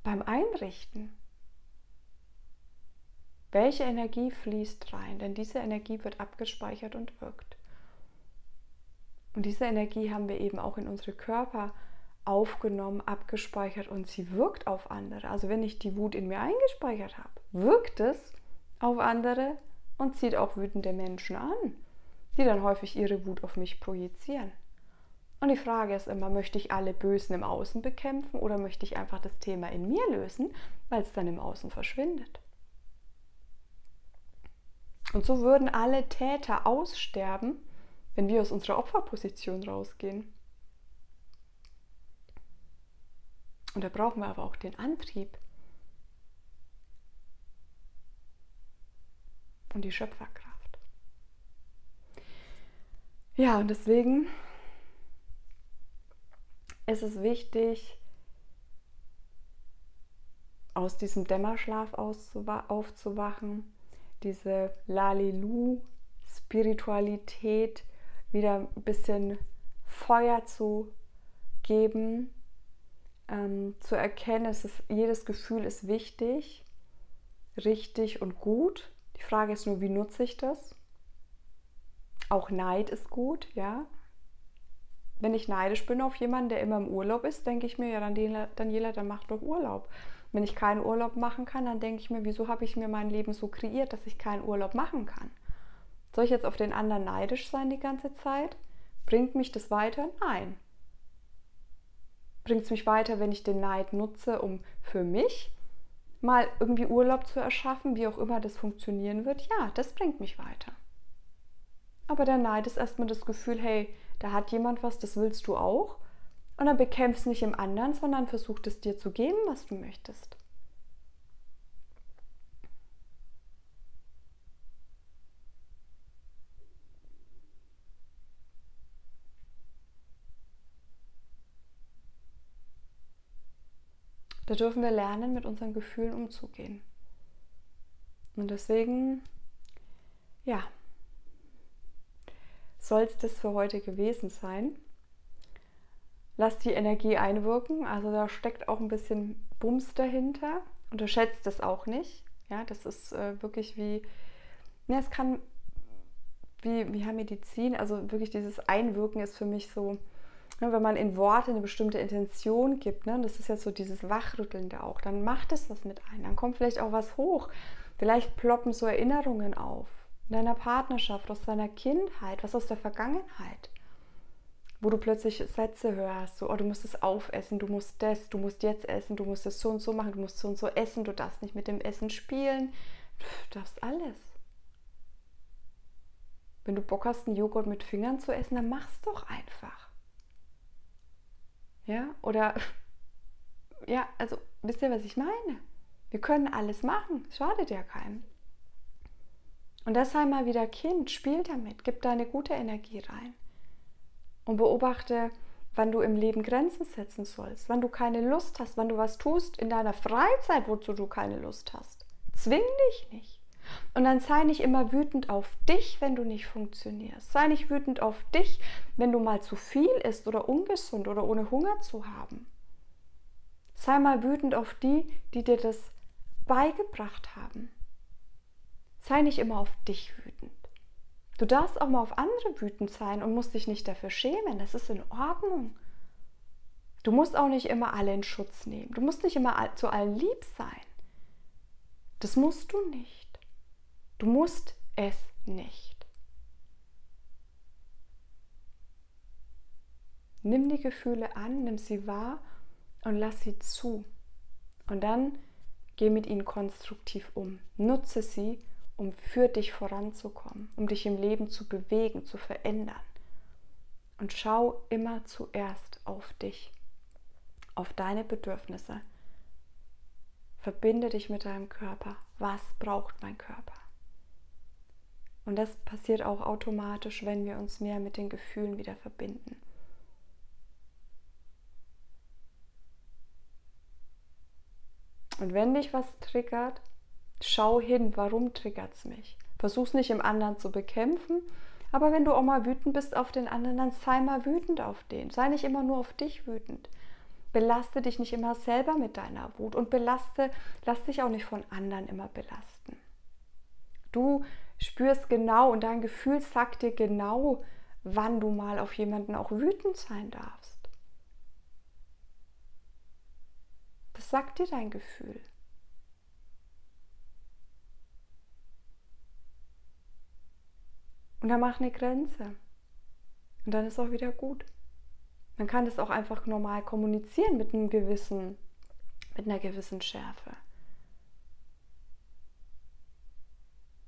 beim Einrichten. Welche Energie fließt rein? Denn diese Energie wird abgespeichert und wirkt. Und diese Energie haben wir eben auch in unsere Körper aufgenommen, abgespeichert und sie wirkt auf andere. Also wenn ich die Wut in mir eingespeichert habe, wirkt es auf andere und zieht auch wütende Menschen an, die dann häufig ihre Wut auf mich projizieren. Und die Frage ist immer, möchte ich alle Bösen im Außen bekämpfen oder möchte ich einfach das Thema in mir lösen, weil es dann im Außen verschwindet? Und so würden alle Täter aussterben, wenn wir aus unserer Opferposition rausgehen. Und da brauchen wir aber auch den Antrieb und die Schöpferkraft. Ja, und deswegen ist es wichtig, aus diesem Dämmerschlaf aufzuwachen, diese Lalilu-Spiritualität wieder ein bisschen Feuer zu geben, ähm, zu erkennen, es ist, jedes Gefühl ist wichtig, richtig und gut. Die Frage ist nur, wie nutze ich das? Auch Neid ist gut, ja. Wenn ich neidisch bin auf jemanden, der immer im Urlaub ist, denke ich mir, ja, Daniela, Daniela dann mach doch Urlaub. Wenn ich keinen Urlaub machen kann, dann denke ich mir, wieso habe ich mir mein Leben so kreiert, dass ich keinen Urlaub machen kann? Soll ich jetzt auf den anderen neidisch sein die ganze Zeit? Bringt mich das weiter? Nein. Bringt es mich weiter, wenn ich den Neid nutze, um für mich mal irgendwie Urlaub zu erschaffen, wie auch immer das funktionieren wird? Ja, das bringt mich weiter. Aber der Neid ist erstmal das Gefühl, hey, da hat jemand was, das willst du auch. Und dann bekämpfst nicht im anderen, sondern versuch es dir zu geben, was du möchtest. Da dürfen wir lernen, mit unseren Gefühlen umzugehen. Und deswegen, ja, soll es das für heute gewesen sein. Lass die Energie einwirken. Also da steckt auch ein bisschen Bums dahinter. Unterschätzt das auch nicht. Ja, das ist äh, wirklich wie, ja, es kann wie, wie Medizin, also wirklich dieses Einwirken ist für mich so, ne, wenn man in Worte eine bestimmte Intention gibt, ne, das ist ja so dieses Wachrüttelnde auch, dann macht es was mit ein, dann kommt vielleicht auch was hoch, vielleicht ploppen so Erinnerungen auf in deiner Partnerschaft, aus deiner Kindheit, was aus der Vergangenheit wo du plötzlich Sätze hörst, so, oh, du musst es aufessen, du musst das, du musst jetzt essen, du musst es so und so machen, du musst so und so essen, du darfst nicht mit dem Essen spielen, du darfst alles. Wenn du Bock hast, einen Joghurt mit Fingern zu essen, dann mach's doch einfach. Ja, oder, ja, also, wisst ihr, was ich meine? Wir können alles machen, schadet ja keinem. Und das sei mal wieder Kind, spiel damit, gib da eine gute Energie rein und beobachte, wann du im Leben Grenzen setzen sollst, wann du keine Lust hast, wann du was tust in deiner Freizeit, wozu du keine Lust hast. Zwing dich nicht. Und dann sei nicht immer wütend auf dich, wenn du nicht funktionierst. Sei nicht wütend auf dich, wenn du mal zu viel isst oder ungesund oder ohne Hunger zu haben. Sei mal wütend auf die, die dir das beigebracht haben. Sei nicht immer auf dich wütend. Du darfst auch mal auf andere wütend sein und musst dich nicht dafür schämen. Das ist in Ordnung. Du musst auch nicht immer alle in Schutz nehmen. Du musst nicht immer zu allen lieb sein. Das musst du nicht. Du musst es nicht. Nimm die Gefühle an, nimm sie wahr und lass sie zu. Und dann geh mit ihnen konstruktiv um. Nutze sie um für dich voranzukommen, um dich im Leben zu bewegen, zu verändern. Und schau immer zuerst auf dich, auf deine Bedürfnisse. Verbinde dich mit deinem Körper. Was braucht mein Körper? Und das passiert auch automatisch, wenn wir uns mehr mit den Gefühlen wieder verbinden. Und wenn dich was triggert, Schau hin, warum triggert es mich. Versuch es nicht im anderen zu bekämpfen, aber wenn du auch mal wütend bist auf den anderen, dann sei mal wütend auf den. Sei nicht immer nur auf dich wütend. Belaste dich nicht immer selber mit deiner Wut und belaste, lass dich auch nicht von anderen immer belasten. Du spürst genau und dein Gefühl sagt dir genau, wann du mal auf jemanden auch wütend sein darfst. Das sagt dir dein Gefühl. Und dann mach eine Grenze. Und dann ist auch wieder gut. Man kann das auch einfach normal kommunizieren mit einem gewissen, mit einer gewissen Schärfe.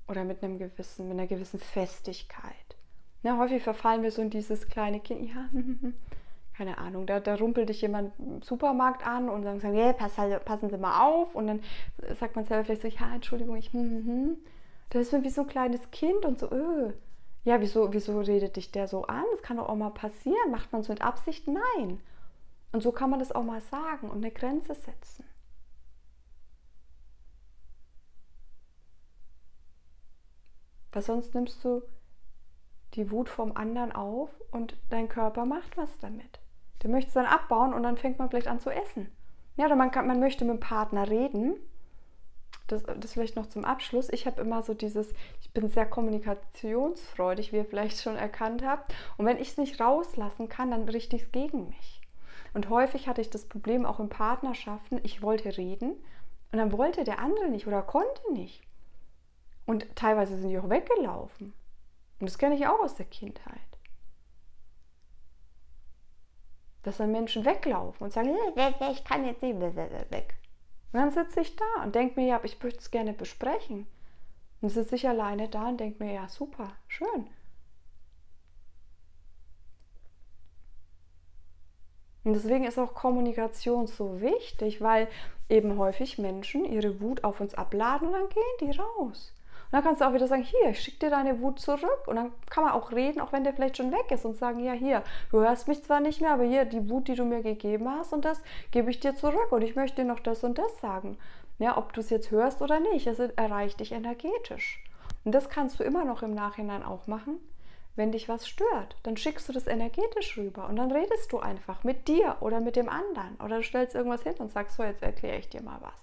Oder mit einem gewissen, mit einer gewissen Festigkeit. Ja, häufig verfallen wir so in dieses kleine Kind, ja, keine Ahnung, da, da rumpelt dich jemand im Supermarkt an und dann sagen, yeah, pass, halt, passen Sie mal auf. Und dann sagt man selber vielleicht so, ja, Entschuldigung, ich, hm, hm. Da ist man wie so ein kleines Kind und so, öh. Ja, wieso, wieso redet dich der so an? Das kann doch auch mal passieren. Macht man so mit Absicht? Nein. Und so kann man das auch mal sagen und eine Grenze setzen. Weil sonst nimmst du die Wut vom anderen auf und dein Körper macht was damit. Der möchte es dann abbauen und dann fängt man vielleicht an zu essen. Ja, oder man, kann, man möchte mit dem Partner reden. Das, das vielleicht noch zum Abschluss. Ich habe immer so dieses, ich bin sehr kommunikationsfreudig, wie ihr vielleicht schon erkannt habt. Und wenn ich es nicht rauslassen kann, dann richte ich es gegen mich. Und häufig hatte ich das Problem auch in Partnerschaften, ich wollte reden und dann wollte der andere nicht oder konnte nicht. Und teilweise sind die auch weggelaufen. Und das kenne ich auch aus der Kindheit. Dass dann Menschen weglaufen und sagen, ich kann jetzt nicht weg. Und dann sitze ich da und denke mir, ja, ich möchte es gerne besprechen. Und sitze ich alleine da und denke mir, ja, super, schön. Und deswegen ist auch Kommunikation so wichtig, weil eben häufig Menschen ihre Wut auf uns abladen und dann gehen die raus dann kannst du auch wieder sagen, hier, ich schicke dir deine Wut zurück. Und dann kann man auch reden, auch wenn der vielleicht schon weg ist und sagen, ja, hier, du hörst mich zwar nicht mehr, aber hier, die Wut, die du mir gegeben hast und das gebe ich dir zurück und ich möchte dir noch das und das sagen. Ja, ob du es jetzt hörst oder nicht, es erreicht dich energetisch. Und das kannst du immer noch im Nachhinein auch machen, wenn dich was stört. Dann schickst du das energetisch rüber und dann redest du einfach mit dir oder mit dem anderen. Oder du stellst irgendwas hin und sagst, so, jetzt erkläre ich dir mal was.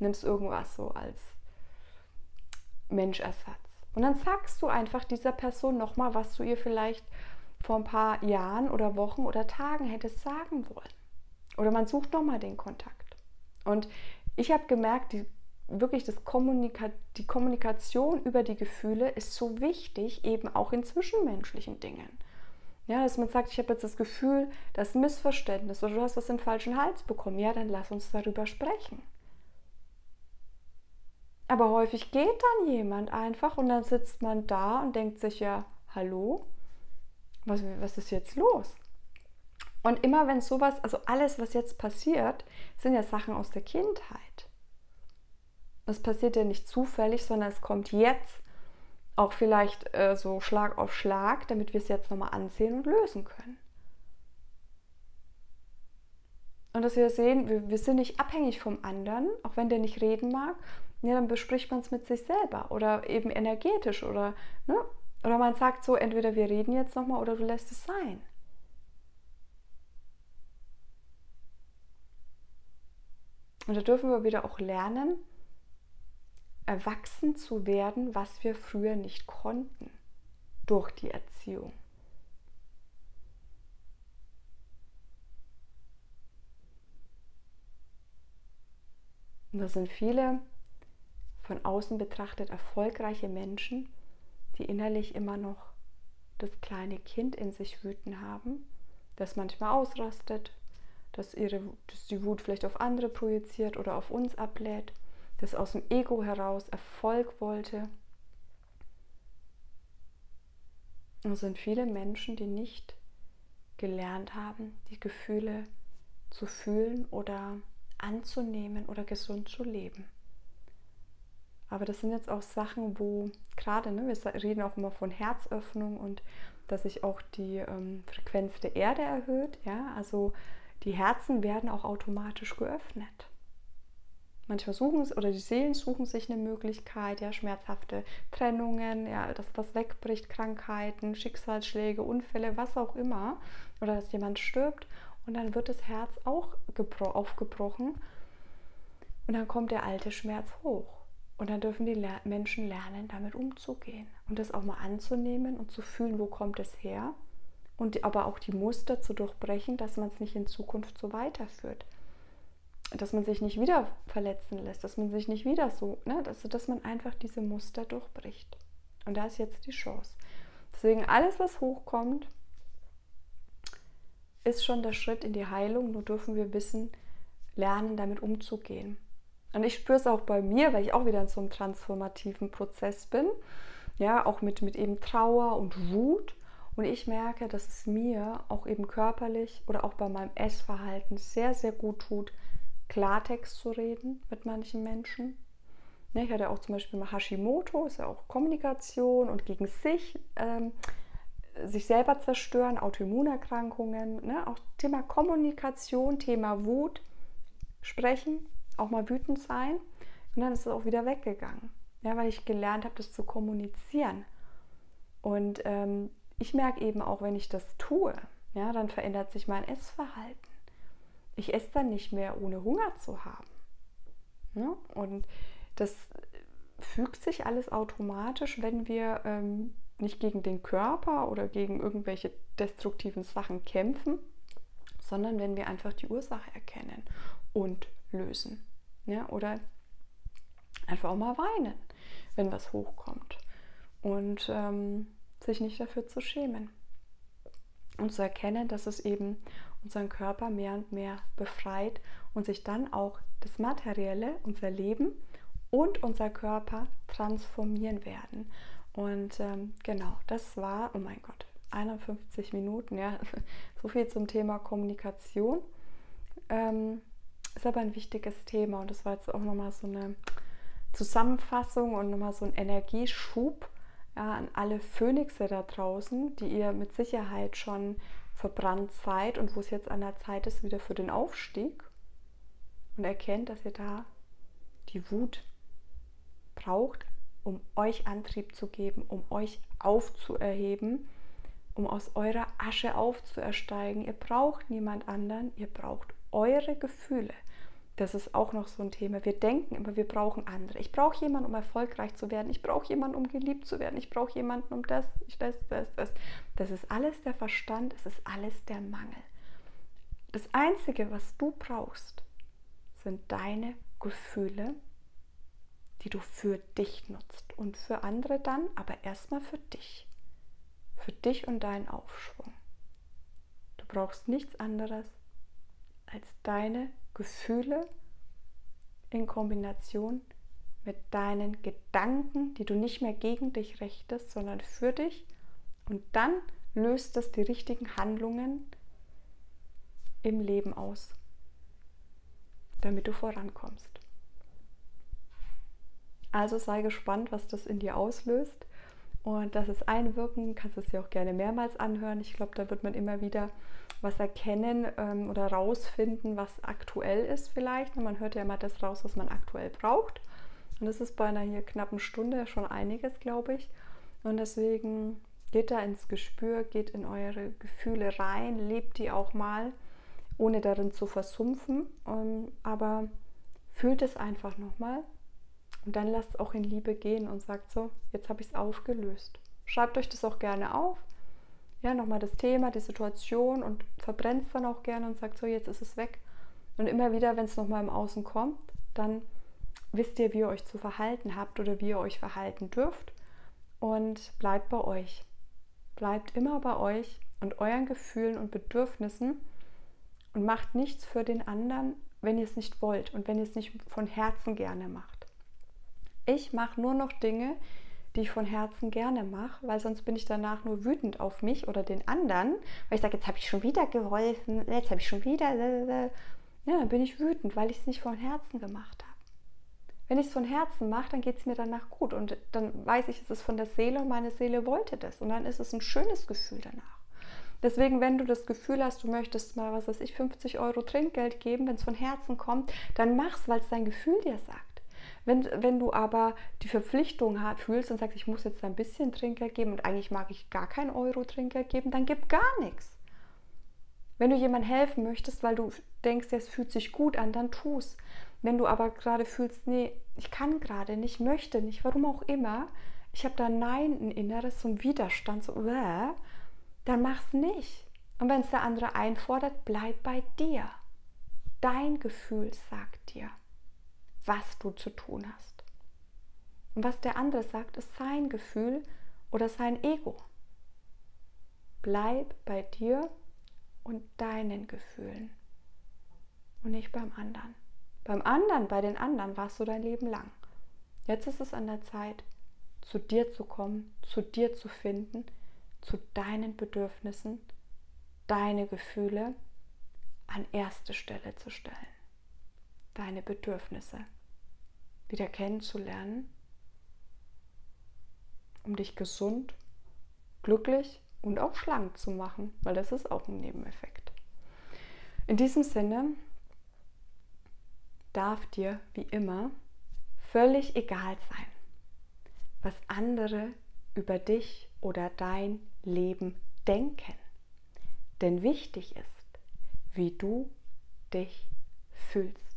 Nimmst irgendwas so als Menschersatz. Und dann sagst du einfach dieser Person nochmal, was du ihr vielleicht vor ein paar Jahren oder Wochen oder Tagen hättest sagen wollen. Oder man sucht nochmal den Kontakt. Und ich habe gemerkt, die, wirklich das Kommunika die Kommunikation über die Gefühle ist so wichtig, eben auch in zwischenmenschlichen Dingen. Ja, dass man sagt, ich habe jetzt das Gefühl, das Missverständnis oder du hast was im falschen Hals bekommen. Ja, dann lass uns darüber sprechen. Aber häufig geht dann jemand einfach und dann sitzt man da und denkt sich ja, hallo, was, was ist jetzt los? Und immer wenn sowas, also alles, was jetzt passiert, sind ja Sachen aus der Kindheit. Das passiert ja nicht zufällig, sondern es kommt jetzt auch vielleicht äh, so Schlag auf Schlag, damit wir es jetzt nochmal ansehen und lösen können. Und dass wir sehen, wir, wir sind nicht abhängig vom anderen, auch wenn der nicht reden mag, ja, dann bespricht man es mit sich selber oder eben energetisch oder, ne? oder man sagt so, entweder wir reden jetzt nochmal oder du lässt es sein. Und da dürfen wir wieder auch lernen, erwachsen zu werden, was wir früher nicht konnten durch die Erziehung. Und das sind viele von außen betrachtet erfolgreiche Menschen, die innerlich immer noch das kleine Kind in sich wüten haben, das manchmal ausrastet, das, ihre, das die Wut vielleicht auf andere projiziert oder auf uns ablädt, das aus dem Ego heraus Erfolg wollte. Es sind viele Menschen, die nicht gelernt haben, die Gefühle zu fühlen oder anzunehmen oder gesund zu leben. Aber das sind jetzt auch Sachen, wo gerade, ne, wir reden auch immer von Herzöffnung und dass sich auch die ähm, Frequenz der Erde erhöht. Ja? Also die Herzen werden auch automatisch geöffnet. Manchmal suchen es oder die Seelen suchen sich eine Möglichkeit, ja, schmerzhafte Trennungen, ja, dass was wegbricht, Krankheiten, Schicksalsschläge, Unfälle, was auch immer, oder dass jemand stirbt und dann wird das Herz auch aufgebrochen und dann kommt der alte Schmerz hoch. Und dann dürfen die Menschen lernen, damit umzugehen und das auch mal anzunehmen und zu fühlen, wo kommt es her. Und aber auch die Muster zu durchbrechen, dass man es nicht in Zukunft so weiterführt. Dass man sich nicht wieder verletzen lässt, dass man sich nicht wieder so, ne, dass, dass man einfach diese Muster durchbricht. Und da ist jetzt die Chance. Deswegen alles, was hochkommt, ist schon der Schritt in die Heilung, nur dürfen wir wissen, lernen, damit umzugehen. Und ich spüre es auch bei mir, weil ich auch wieder in so einem transformativen Prozess bin. Ja, auch mit, mit eben Trauer und Wut. Und ich merke, dass es mir auch eben körperlich oder auch bei meinem Essverhalten sehr, sehr gut tut, Klartext zu reden mit manchen Menschen. Ne, ich hatte auch zum Beispiel mal Hashimoto, ist ja auch Kommunikation und gegen sich, ähm, sich selber zerstören, Autoimmunerkrankungen, ne, auch Thema Kommunikation, Thema Wut, sprechen, auch mal wütend sein. Und dann ist es auch wieder weggegangen, ja, weil ich gelernt habe, das zu kommunizieren. Und ähm, ich merke eben auch, wenn ich das tue, ja, dann verändert sich mein Essverhalten. Ich esse dann nicht mehr, ohne Hunger zu haben. Ja? Und das fügt sich alles automatisch, wenn wir ähm, nicht gegen den Körper oder gegen irgendwelche destruktiven Sachen kämpfen, sondern wenn wir einfach die Ursache erkennen und lösen. Ja, oder einfach auch mal weinen, wenn was hochkommt. Und ähm, sich nicht dafür zu schämen. Und zu erkennen, dass es eben unseren Körper mehr und mehr befreit und sich dann auch das Materielle, unser Leben und unser Körper transformieren werden. Und ähm, genau, das war, oh mein Gott, 51 Minuten, ja, so viel zum Thema Kommunikation. Ähm, ist aber ein wichtiges Thema und das war jetzt auch nochmal so eine Zusammenfassung und nochmal so ein Energieschub ja, an alle Phönixe da draußen, die ihr mit Sicherheit schon verbrannt seid und wo es jetzt an der Zeit ist wieder für den Aufstieg und erkennt, dass ihr da die Wut braucht, um euch Antrieb zu geben, um euch aufzuerheben, um aus eurer Asche aufzuersteigen. Ihr braucht niemand anderen, ihr braucht eure Gefühle. Das ist auch noch so ein Thema. Wir denken immer, wir brauchen andere. Ich brauche jemanden, um erfolgreich zu werden. Ich brauche jemanden, um geliebt zu werden. Ich brauche jemanden, um das, das, das, das. Das ist alles der Verstand, es ist alles der Mangel. Das Einzige, was du brauchst, sind deine Gefühle, die du für dich nutzt. Und für andere dann, aber erstmal für dich. Für dich und deinen Aufschwung. Du brauchst nichts anderes als deine Gefühle in Kombination mit deinen Gedanken, die du nicht mehr gegen dich richtest, sondern für dich. Und dann löst es die richtigen Handlungen im Leben aus, damit du vorankommst. Also sei gespannt, was das in dir auslöst. Und das ist einwirken, kannst du es dir auch gerne mehrmals anhören. Ich glaube, da wird man immer wieder was erkennen ähm, oder rausfinden, was aktuell ist vielleicht. Und man hört ja immer das raus, was man aktuell braucht. Und das ist bei einer hier knappen Stunde schon einiges, glaube ich. Und deswegen geht da ins Gespür, geht in eure Gefühle rein, lebt die auch mal, ohne darin zu versumpfen. Ähm, aber fühlt es einfach nochmal. Und dann lasst es auch in Liebe gehen und sagt so, jetzt habe ich es aufgelöst. Schreibt euch das auch gerne auf ja, nochmal das Thema, die Situation und verbrennt dann auch gerne und sagt so, jetzt ist es weg. Und immer wieder, wenn es nochmal im Außen kommt, dann wisst ihr, wie ihr euch zu verhalten habt oder wie ihr euch verhalten dürft und bleibt bei euch. Bleibt immer bei euch und euren Gefühlen und Bedürfnissen und macht nichts für den anderen, wenn ihr es nicht wollt und wenn ihr es nicht von Herzen gerne macht. Ich mache nur noch Dinge, die ich von Herzen gerne mache, weil sonst bin ich danach nur wütend auf mich oder den anderen, weil ich sage, jetzt habe ich schon wieder geholfen, jetzt habe ich schon wieder. Ja, dann bin ich wütend, weil ich es nicht von Herzen gemacht habe. Wenn ich es von Herzen mache, dann geht es mir danach gut und dann weiß ich, es ist von der Seele und meine Seele wollte das und dann ist es ein schönes Gefühl danach. Deswegen, wenn du das Gefühl hast, du möchtest mal, was weiß ich, 50 Euro Trinkgeld geben, wenn es von Herzen kommt, dann mach's, weil es dein Gefühl dir sagt. Wenn, wenn du aber die Verpflichtung fühlst und sagst, ich muss jetzt ein bisschen Trinkgeld geben und eigentlich mag ich gar kein Euro Trinkgeld geben, dann gib gar nichts. Wenn du jemandem helfen möchtest, weil du denkst, es fühlt sich gut an, dann tu es. Wenn du aber gerade fühlst, nee, ich kann gerade nicht, möchte nicht, warum auch immer, ich habe da Nein, ein inneres, so ein Widerstand, so, äh, dann mach's nicht. Und wenn es der andere einfordert, bleib bei dir. Dein Gefühl sagt dir was du zu tun hast. Und was der andere sagt, ist sein Gefühl oder sein Ego. Bleib bei dir und deinen Gefühlen und nicht beim anderen. Beim anderen, bei den anderen warst du dein Leben lang. Jetzt ist es an der Zeit, zu dir zu kommen, zu dir zu finden, zu deinen Bedürfnissen, deine Gefühle an erste Stelle zu stellen. Deine Bedürfnisse wieder kennenzulernen, um dich gesund, glücklich und auch schlank zu machen, weil das ist auch ein Nebeneffekt. In diesem Sinne darf dir wie immer völlig egal sein, was andere über dich oder dein Leben denken. Denn wichtig ist, wie du dich fühlst.